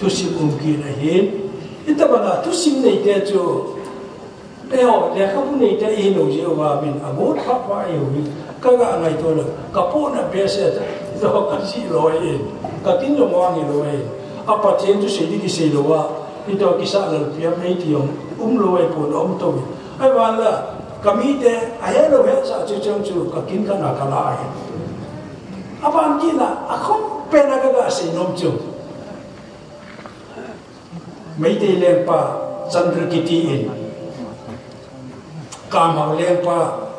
tu sim um ki na hin ita banga tu sim nei te chu e để không kha bu nei te e no ji wa min a mo tha pa e wi ka ga ngai to le ka po na be se ta do ka si lo e ka tin lo mo ni lo e a pa chen tu se di ki se lo wa ito ki sa la pia mai ti yong tôi. Ai e là om mỹ wi ai wa la kami te ai lo he sa chu chu chu ka kin ka na ka la ai apan kina akong pena ka ga se nom chu mấy tê lên pa chandra kiti in kamang lempa.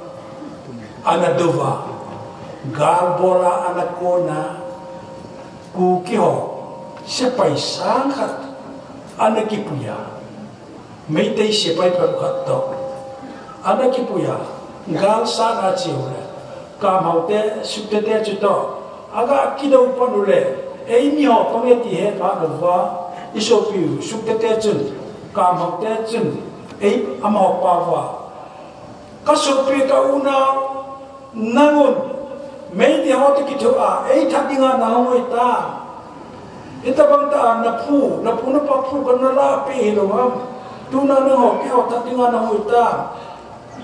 Ana dova garbola ana kona. Kukiho sepai sangkat ana kipuya. Meitei sepai perukatto. Ana kipuya. Gal sana ciure kamaute sutete cito aga akida upanule. Eimi ho pangeti he panova isopiu sutete cun kamaute cun ei amaho pawa ka sopi ka una nangun mei ti ho ti ki ấy a ei thadinga na người ta. Ita bang ta na phu na phu na pa phu ka na la pe lo không, tu na na ho ki ho thadinga na người ta.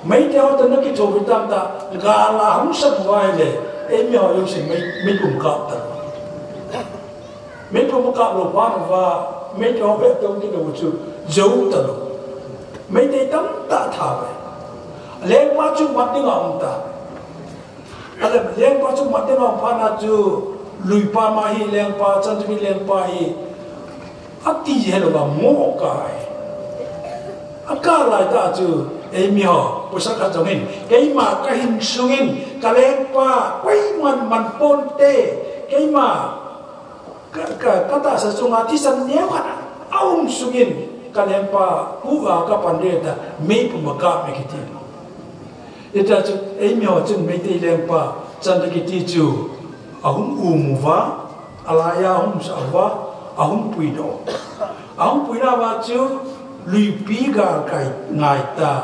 Mấy theo ta nó cái chỗ việt ta gà là không sắp ngoài lệ. Em nhỏ yêu sinh mấy mấy cùng cọp ta. Mấy cùng cọp lục hoa và mấy cho bé trong cái đầu chú giấu ta lục mấy tay tấm ta thả vậy. ta lengma chu mati nga unta ale lengpa chu mati nga phana chu luipa mahi lengpa chanjumi lengpa hi ati helo ba mo kai. Akala ta chu emi ho pusa ka jongin. Kei ma ka hin ka wai man man ma ka ka kata sa sunga ti san ne wa aung sungin. Ka lengpa huwa ka pandeta mei pumaka mekiti đề ta mấy bùm mà cả mấy leng pa chan de ki ti chu ahum u mu va pa chân cái tí chu ahum umuva, alaya ahum sawa ahum puido. Ahum puina va chu lui pi ga kai ngai ta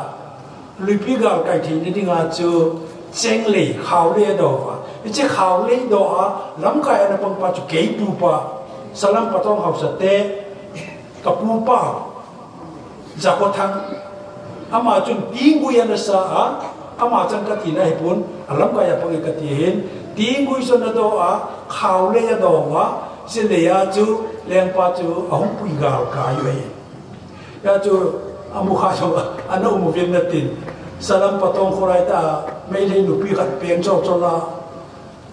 lui pi ga kai thi ni dinga chu cheng le khao le do va wa che khao le do a lam kai na pang pa chu ke tu pa salam pa tong hau sa te ka pu pa za ko thang ama chun ti ngu ya na sa a ama chang ka ti na he alam ka ya pang ka ti hin. Ti ngu so na do a, khao le ya do wa se le ya chu, leng pa chu ahum pui ga ka yo ye ya chu, amu kha cho ana umu vien na tin. Salam patong khorai ta, mei le nu pi khat peng cho cho la.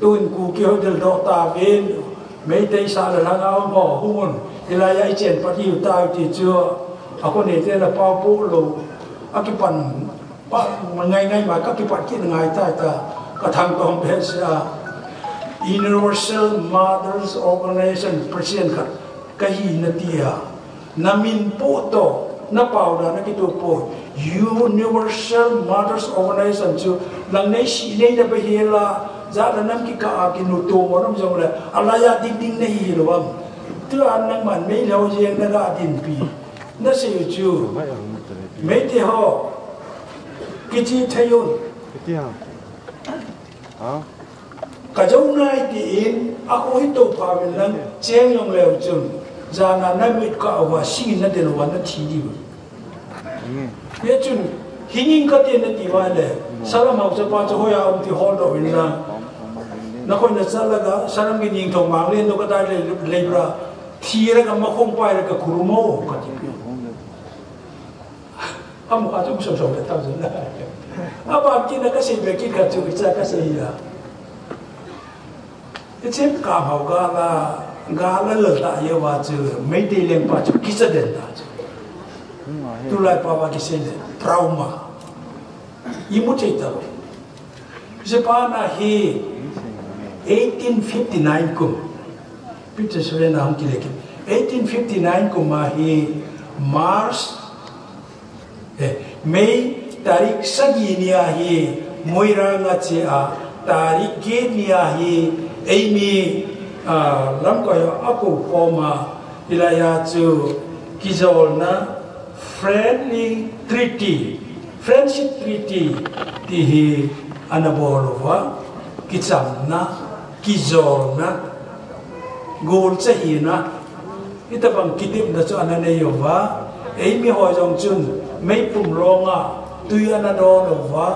Tun ku ki ho del do ta vin mei te sa la lang ao mo hun ila ya i chen pa ti ta ti chu a ko ne te la pa pu lo. A pan pa ngai ngai ma ka ki pa ki ngai ta ta ka thang tong pe Universal Mothers Organization, President khat ka hi na tia namin po to na pauda na kito po Universal Mothers Organization chu lang nei si nei na bahila za la nam ki ka ki nu to mo nam jong la ala ya ding ding nei hi lo bam tu an nang man mei lo je na ga din pi na se chu mei te ho ki chi thayun? Hả? ka jong nai ti in a ko hi to pa wen lang cheng yong leo chung za na mit ka wa si na de wa na thi di Ừ. ye chun hingin ka te na ti wa le sala mau sa pa cho hoya um ti hol do win na na ko na sala ga saram gi ning thong mang le no ka dai le le bra. Thi ra ka ma khong pai ra ka khuru mo ka ti amukatuku sosobe tawzona abakina kasebe kikatukica kaseya itsim kamau gala gala lota ye wacu meti leng pacu kisa den tacu tulai pawa kisede trauma imu ceitalo sepana he 1859 kum Peter Serena Hamkileke 1859 kum he Mars mei tarik sagi niahi moira ngache a tarik ge niahi eimi lam ko yo apu poma ilaya chu kizolna friendly treaty friendship treaty ti hi anabolwa kichamna kizolna gol cha hi na itapang kitip na chu ananeyo wa eimi hojong chun ไม่ปุ่มรองอ่ะตุยอนันอนวะ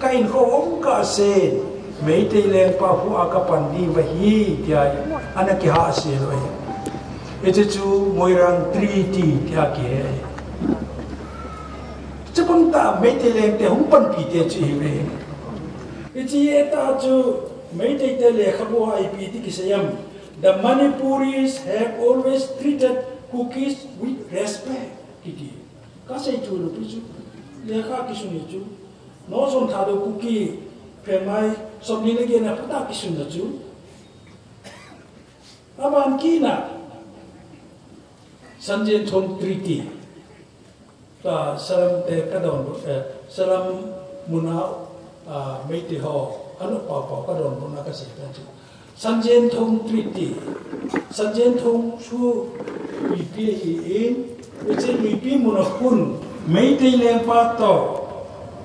ก็อินเขาองกาเซนไม่ตีเลงปาหัวกับปันดีวะฮีเดียอันนั้นกิฮาเซนไว้เอเจจูมวยรังตรีตีเดียเกจะปังตาไม่ตีเลงแต่หุ่นปันปีเตจีเวเอจีเอตาจูไม่ตีเตเลขบัวไอปีติกิสยาม The Manipuris have always treated cookies with respect. 가서 이쪽으로 비주 내가 기준이죠. 노선 다도 국기 배마이 섬리는게나 하다 기준이죠. 아반 기나 선진 총 트리티 다 사람 때 까다온 예, 사람 문화 아 메이티호 하는 바바 까다온 문화 가서 있다죠 선진 총 트리티 선진 총수 위비에 uche mipi munakun mei tei lempa to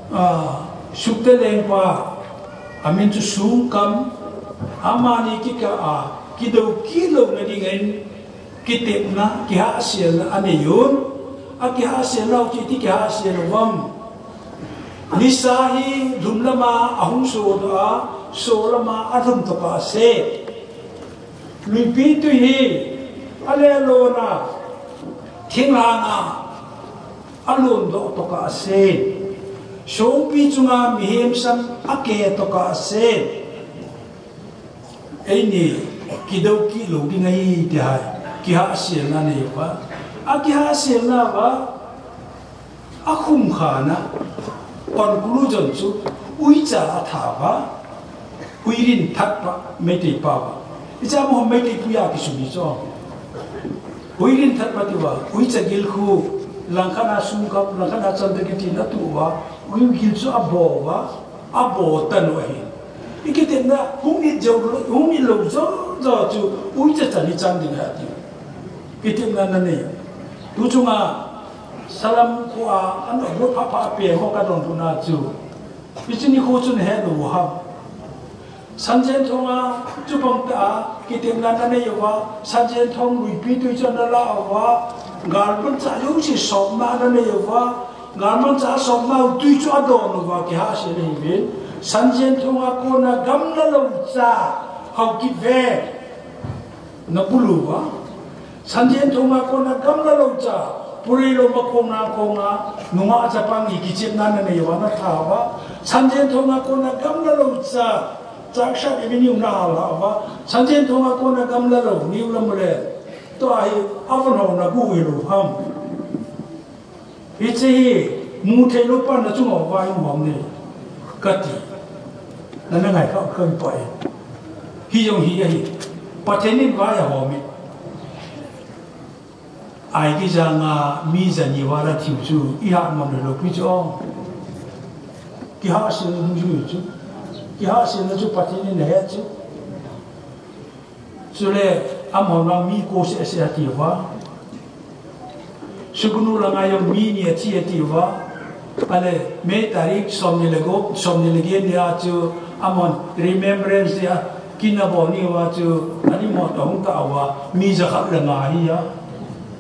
ah, sukte lempa amin tu sung kam amani ki ka a ah, ki do ki lo na di ngen ki tip na ki ha siel na ane yun, a ki ha siel lau chi ti ki ha siel wam. Nisahi lumlama ahung so do a, so lama adum to pa se. Mipi tu hi, ale lo na thing la na alun do to ka se so pi chunga mi hem sam ake to ka se ei ni ki do ki lo di ngai ti hai ki ha se na ne ba a ki ha se na ba a khum kha na pan kulu jon chu ui cha tha ba hui rin thắt ba mấy tỷ pa ba icha mo mấy tỷ puya ki sumi cho Huilin tatmatuwa, huitsa gilku, lankana sungkap, lankana tsandagiti natuwa, huyu gilsu abowa, abo tanwahi. Iki tenda, humi jawlo, humi lawzo, zawachu, huitsa tsani tsandina ati. Iti nga nani, tuchunga, salam kuwa, ano, rupa pa api, hoka don tu na chu. Ichi ni kuchun he do wahab, 산센통아 주봉다 기땡난다네 여와 산센통 루이비도 전달라와 갈번 자유시 섬마나네 여와 갈번 자 섬마 뒤좌도노와 기하시네 이빈 산센통아 코나 감나로자 하기베 나불루와 산센통아 코나 감나로자 뿌리로 먹고나 고나 누가 자방 이기집 나는 여와나 타와 산센통아 코나 감나로자 na là và sáng trên thông qua con cầm là rồi niu là một lệ tôi ai ăn hồn là bùi rồi ham ít gì mu thế lúc pan là chúng họ vai mỏng này cắt đi là nó ngày không không phải hi dùng hi hi bắt thế nên vai là họ mi ai cái rằng à mi giờ nhiều quá là thiếu chú ý hạt mà nó lúc bây giờ cái hạt sinh không chú yaa si na chu pati ni na chu. chi su le amo na mi ko se se ati wa shukunu la nga yo mi ni ati ati wa ale me tarik somni le go somni le ge ni a chu amon remembrance ya kina bo ni wa chu ani mo tong ta wa mi za khat la nga hi ya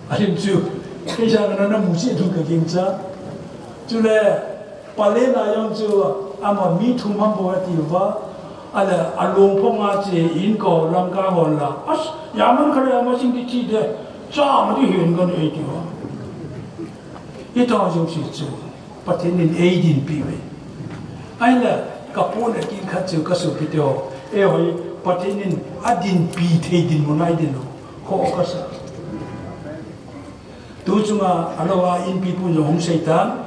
ani chu ke ja na na mu chi du ka kin cha chu le pale la yong chu ama mi thu ma bo ti wa ala alung po ma che in ko lam ka hon la as ya man khare ama sing ti chi de cha ma di hin gan e ti wa i ta jo chi chu patin in aidin pi we ai la ka po na kin kha chu ka su pi teo e hoi patin in adin pi the din mo nai din lo ko ka sa tu chu ma alawa in pi pu jo hom shaitan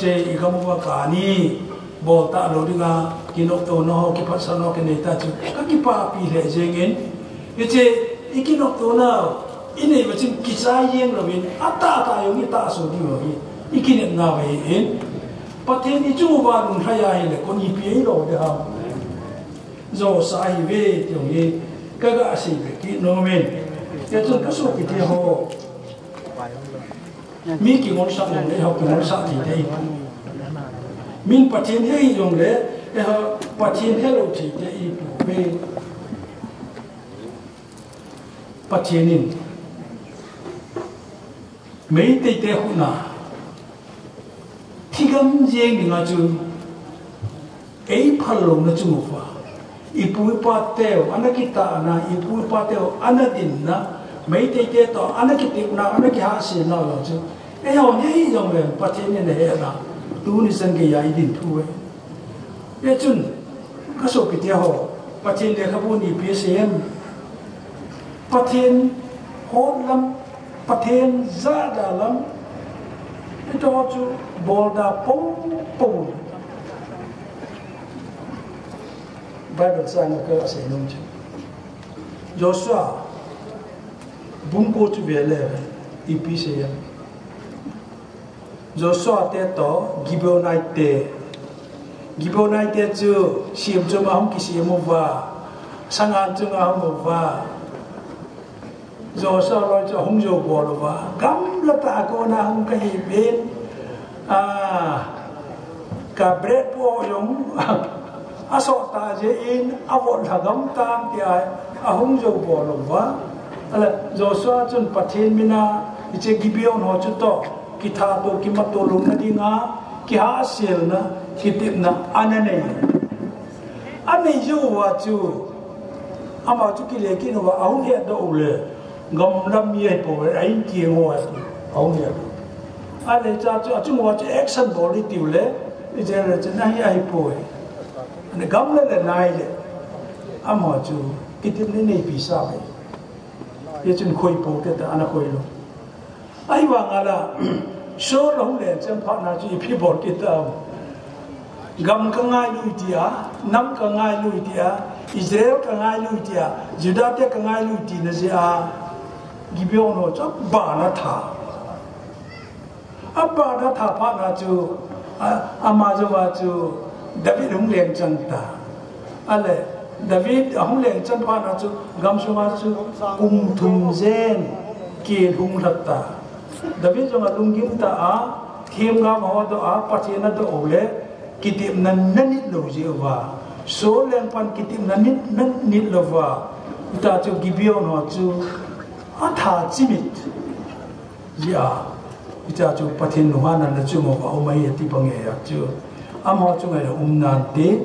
seitan che ikamu wa ka ni, bo ta lo dinga kinok to no, ki phát sa no ke ne ta chu ka ki pa pi le jengin ye che này to na ini sai kisah yang lebih ata ta yang ta so di lagi ikin na we in. Pathen ni chu ba nun thaya hi le kon yi pi lo de ha. Zo sa hi ve tiếng yi ka ga si ve ki no men ya chu ka so ki ti ho. mi ki ngon sa ngon le ho ki ngon sa ti dei min pathin hei jong le e ho pathin he lo ti dei pu. Pe pathinin mei te te hu na. Thigam je ni nga chu ei phal lo na chu mo fa. Ipui pa teo anakita na ipui pa teo anadin na. Mấy tây tây to ana kita na anh kia hạ sĩ na lo chú ấy họ như dòng lên patienin này là tu ni sinh cái ai din thu ấy cái chun cái số cái tiêu họ patien để khắp ni bắt patien hot lắm patien ra đà lắm cái đó chú bol đà bông bông Bible sang cái sẽ nông chứ Joshua bung cô chú về lệ ipi sẽ Joshua te to Gibeonite. Gibeonite chu siam chu ma hom ki siam mo va sang an chú mà không một và Joshua rồi cho hom jo bo lo va gam la ta ko na hom ka hi bên a ka bre po yong a so ta je in a vo la gam tam ti ai a hom jo bo lo va ala Joshua chun pathin mina iche gibeon ho chu to ki tha to ki ma to lum na di nga ki ha sel na ki tip na anane ane jo wa chu ama chu ki le ki no wa ahung he do le ngam lam ye po ai ki ngo ahung he ale cha chu chu mo chu action body tiu le i je re chu na hi ai po e ne gam le le nai le a mo chu ki ti ne nei pi sa be ye chun khoi po ke ta ana khoi lo ai wa nga la so lo le chen pha na chu phi bol ki ta gam ka ngai lu ti a nam ka ngai lu ti a Israel ka ngai lu ti a Juda te ka ngai lu ti na si a Gibeon no chu ba na tha apa na tha pa na chu ama jo wa chu David hung leng chang ta ale David, ông leng chân phan là chú gam su ma chú cùng thùng zen ki hung lật ta. David cho ngài lung kim ta a thiam ga ma do a pa che na do ole kitim nan nanit lo số wa so leng pan kitim nít nan nít lâu wa ta chu gibeon dạ, ta chu a tha chimit ya ita chu pathin nuhana na chu mo ba mai ti bange ya chu am ho chu ngai um nan te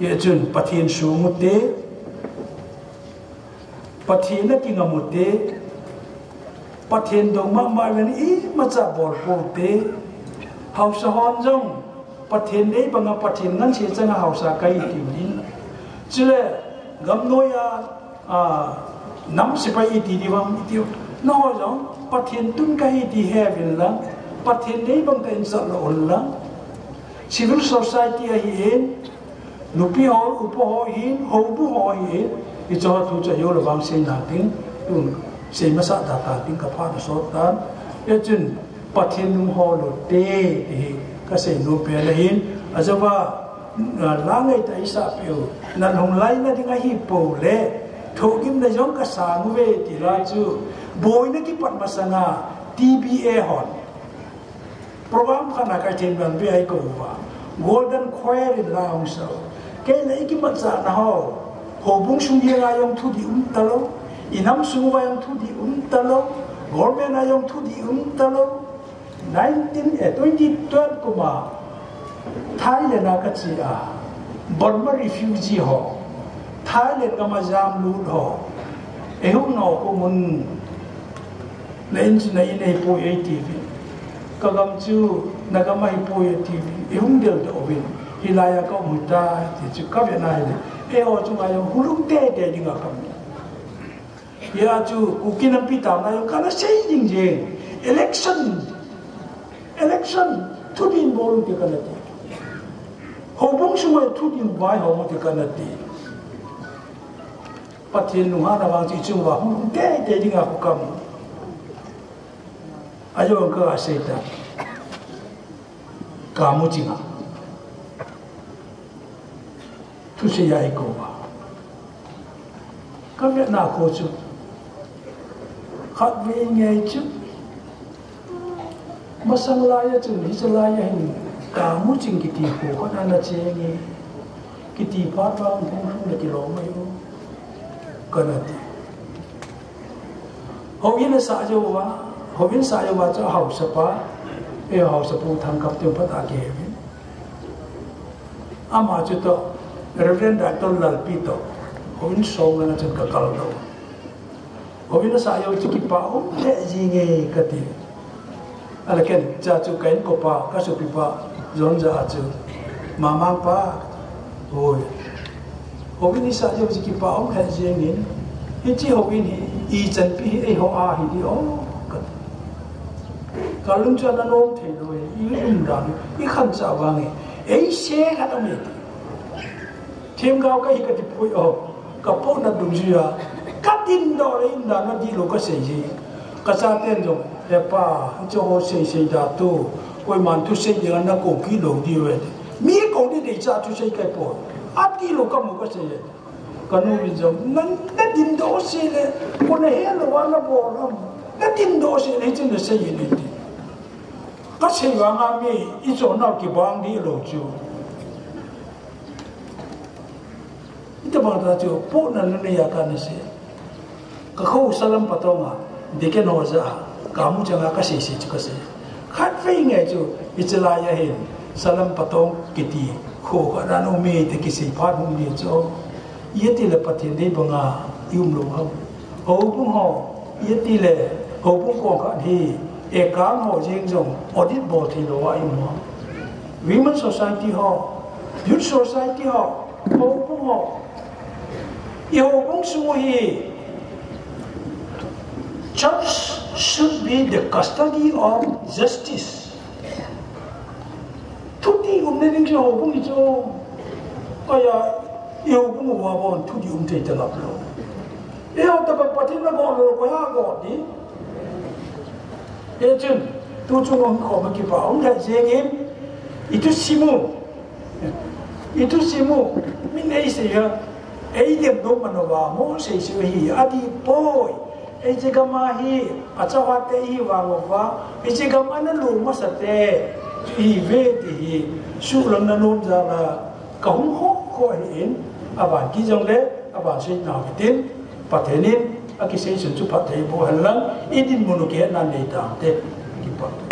ye chun pathin su mu te pathin na kinga ngamu te pathin dong ma ma ven i ma cha bor ko te hau sa hon jong pathin nei banga pathin nan che changa hau sa kai ti ni chile gam no ya a nam se pa i ti di wam ti no jong pathian tun kai ti he vin la pathian nei bang ten sa lo la civil society a hi en nupi ho upo ho hin ho bu ho hi i cho tu cha yo lo bang sen na ting tun se ma sa da ta ting ka pha so tan ya chun pathian nu ho lo te e ka se nu pe la hin a cho ba la ngai ta isa pe nan hong lai na ding a hi po le thô kim na jong ka sa mu ve ti la chu boi na ki pat ma masanga TBA hon program khana ka chen ban bi ai ko wa golden quail in la ong cái này cái mặt giả nào ho hồ bung sung ye ai ông thu đi um ta lo inam sung vai ông thu đi um ta lo government ai ông thu đi um ta lo 19 eh 2012 kuma Thailand na ka chi a Burma refugee ho Thailand ka majam lu ho eh hung no ko mun lên chi na ine po ATV ka gam chu na ka mai po ATV eh hung del do win hilaya ka muta ti ka be na ile e o chu ga yo huruk te te ni ga kam ya chu ku ki na pi ta na yo kana sei ding je election election to be involved ke kana ti ho bong shu ga to be involved ho mo te kana ti patin nu ha na wa chi chu wa huruk te te ni ga kam ayo ka seita kamu jinga tu se ia i kōwa. Ka mea nā kōtsu, khat vi ngai chu, masang laya chu, hisa laya hin, ka mu ching ki tī kō, ka nā na chē ngi, ki tī pātwa ang pōng rung na ki rō mai o, ka nā tī. Hō yin sā jau wā, hō yin sā jau wā chā hau sā pā, e hau sā pō thang kap cấp pat ā kē hē. Ā mā chu tō, Reverend Dr. Lalpito, omin songa na chan kakaldo. Omin sa ayaw chiki pa, om te jinge kati. Alaken, cha chu kain ko pa, kaso pi pa, zon ja achu. Mama pa, oy. Omin sa ayaw chiki pa, om te jinge. Hichi hobin hi, i chen pi hi, e ho a hi di, oh, kalung cha na nom te doi, i um dami, i khan cha wangi, ei se kata meti. 天高个一个地不要，个不能东西啊，个听到嘞，那那第六个信息，个啥点种，也罢，就好信息大头，为满足信息那个记录地位，每个工地底下就是一个破，啊，第六个某个信，个农民种，那那听到信，我那黑了完了破了，那听到信息真的信息的，个信息方面，一种那个帮你老久。Itabang tayo po na nunayaka na siya. Kakaw salam patonga, di ka nawaza. Kamu janga kasisi chika siya. Katfei nga jo, itilaya hin. Salam patong kiti. Ko ka rano me te kisi pat mong di jo. Iya tila patin di banga yung lumaw. O pung ho, iya tila o pung kong ka di. E kang ho jing jong, audit bo tilo wa yung mo. Women Society ho, Youth Society ho, o pung ho, Yehovah Suhi church should be the custody of justice. Tuti umnening ki Yehovah ijo kaya Yehovah wabon tuti umte itala plo. Eho tapa patina go lo kaya go di. Ejun tuju ngom ko maki pa umda jengim itu simu. Itu simu min eise ya ei mà do manova mo se se hi adi boy ei je gama hi acha wa te hi wa wa ei je gama na lu ma sa te i ve ti hi su lang na non ra la ka hum ho ko hi in aban ki jong le aban se na vi tin pa the nin a ki se sun chu pa the bo han lang i din mu no ke na nei ta te ki pa